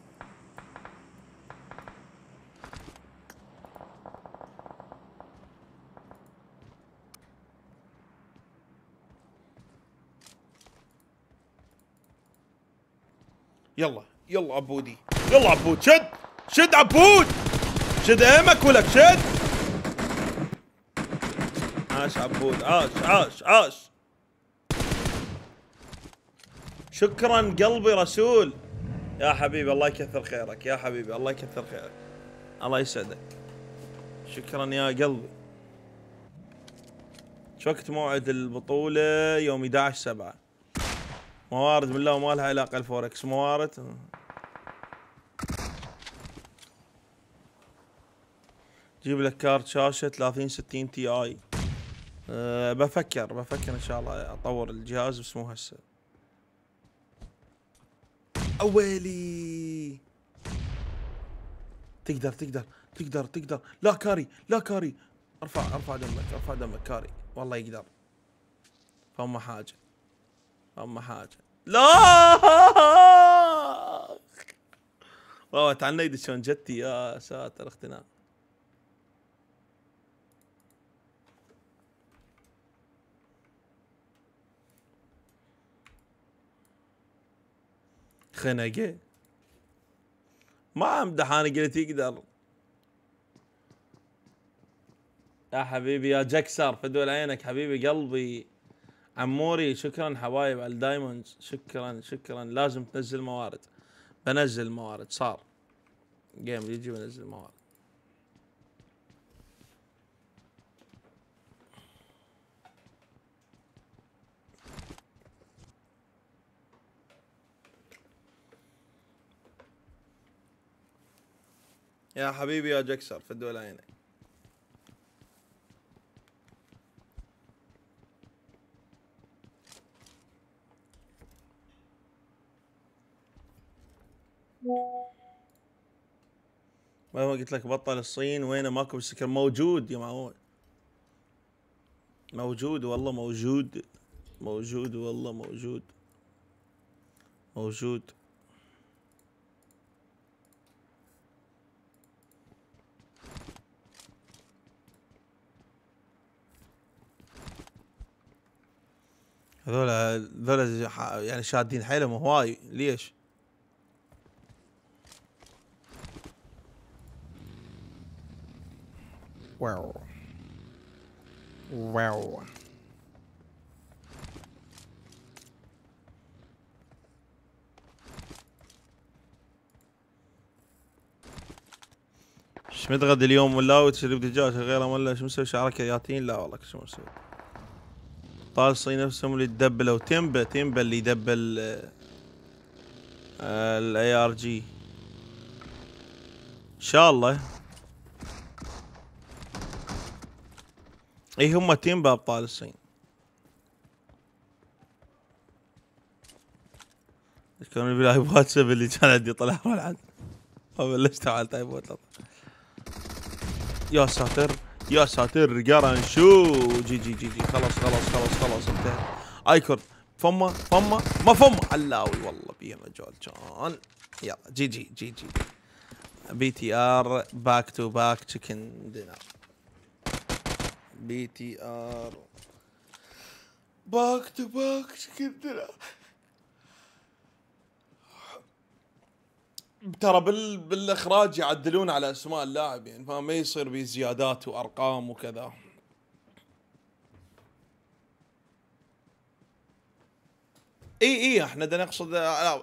يلا يلا عبودي يلا عبود شد شد عبود! شد ايمك ولك شد؟ عاش عبود عاش عاش عاش. شكرا قلبي رسول. يا حبيبي الله يكثر خيرك. يا حبيبي الله يكثر خيرك. الله يسعدك. شكرا يا قلبي. وقت موعد البطولة يوم 11 سبعة. موارد بالله وما لها علاقة الفوركس موارد؟ جيب لك كارت شاشة 30 60 Ti. أه بفكر بفكر إن شاء الله أطور الجهاز بس مو هسه. أويلي! تقدر تقدر تقدر تقدر. لا كاري لا كاري. أرفع أرفع دمك أرفع دمك كاري. والله يقدر. فما حاجة فما حاجة. لا! والله تعنيد شلون جتي. يا ساتر اختنا خنقه. ما امدح أنا قلت يقدر يا حبيبي يا جكسر فدول عينك حبيبي قلبي عموري شكرا حبايب على ال diamonds شكرا شكرا لازم تنزل موارد. بنزل موارد صار game يجي بنزل موارد. يا حبيبي يا جكسر فدول عينك. ما قلت لك بطل الصين وينه ماكو بالسكر موجود يا معود. موجود والله موجود. موجود والله موجود. موجود. هذول هذول يعني شادين حيلهم هواي ليش؟ واو. واو. إيش متغدي اليوم ولا؟ وتشرب دجاج غيره ولا؟ شو مسوي؟ شعرك ياتين لا والله شو مسوي. طالصي نفسهم اللي تدبلوا تيمبا تيمبا اللي يدبل الاي ار جي إن شاء الله. اي هم تيمبا أبطال الصين. كانوا بلايف واتساب اللي كان عندي طلع ما بلشت على تايب واتساب. يا ساتر. يا ساتر قرن شو؟ جي جي جي جي. خلاص خلاص خلاص خلاص انتهى. ايكورد فما فما ما فما. علاوي والله بيها مجال كان يلا جي جي جي جي. بي تي آر باك تو باك تشيكن دينر بي تي آر back to back chicken dinner ترى بال بالإخراج يعدلون على أسماء اللاعبين فما يصير بزيادات وأرقام وكذا. إي إي إحنا بدنا نقصد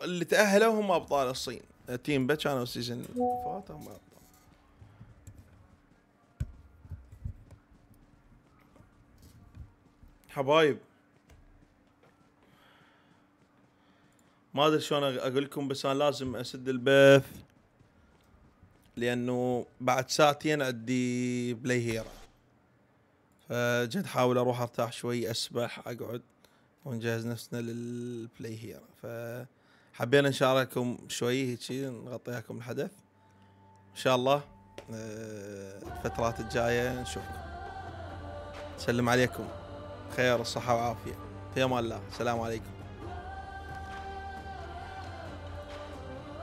اللي تأهلوا هم أبطال الصين. team با كانوا ال season فات هم أبطال. حبايب. ما أدري شلون أقول لكم بس أنا لازم أسد البث لأنه بعد ساعتين عندي بلاي هيرا فجد احاول أروح أرتاح شوي أسبح أقعد ونجهز نفسنا للبلاي هيرا فحبينا نشارككم شوي هيك نغطي لكم الحدث. إن شاء الله آه، الفترات الجاية نشوفكم. سلم عليكم. خير الصحة والعافية. في أمان الله. السلام عليكم.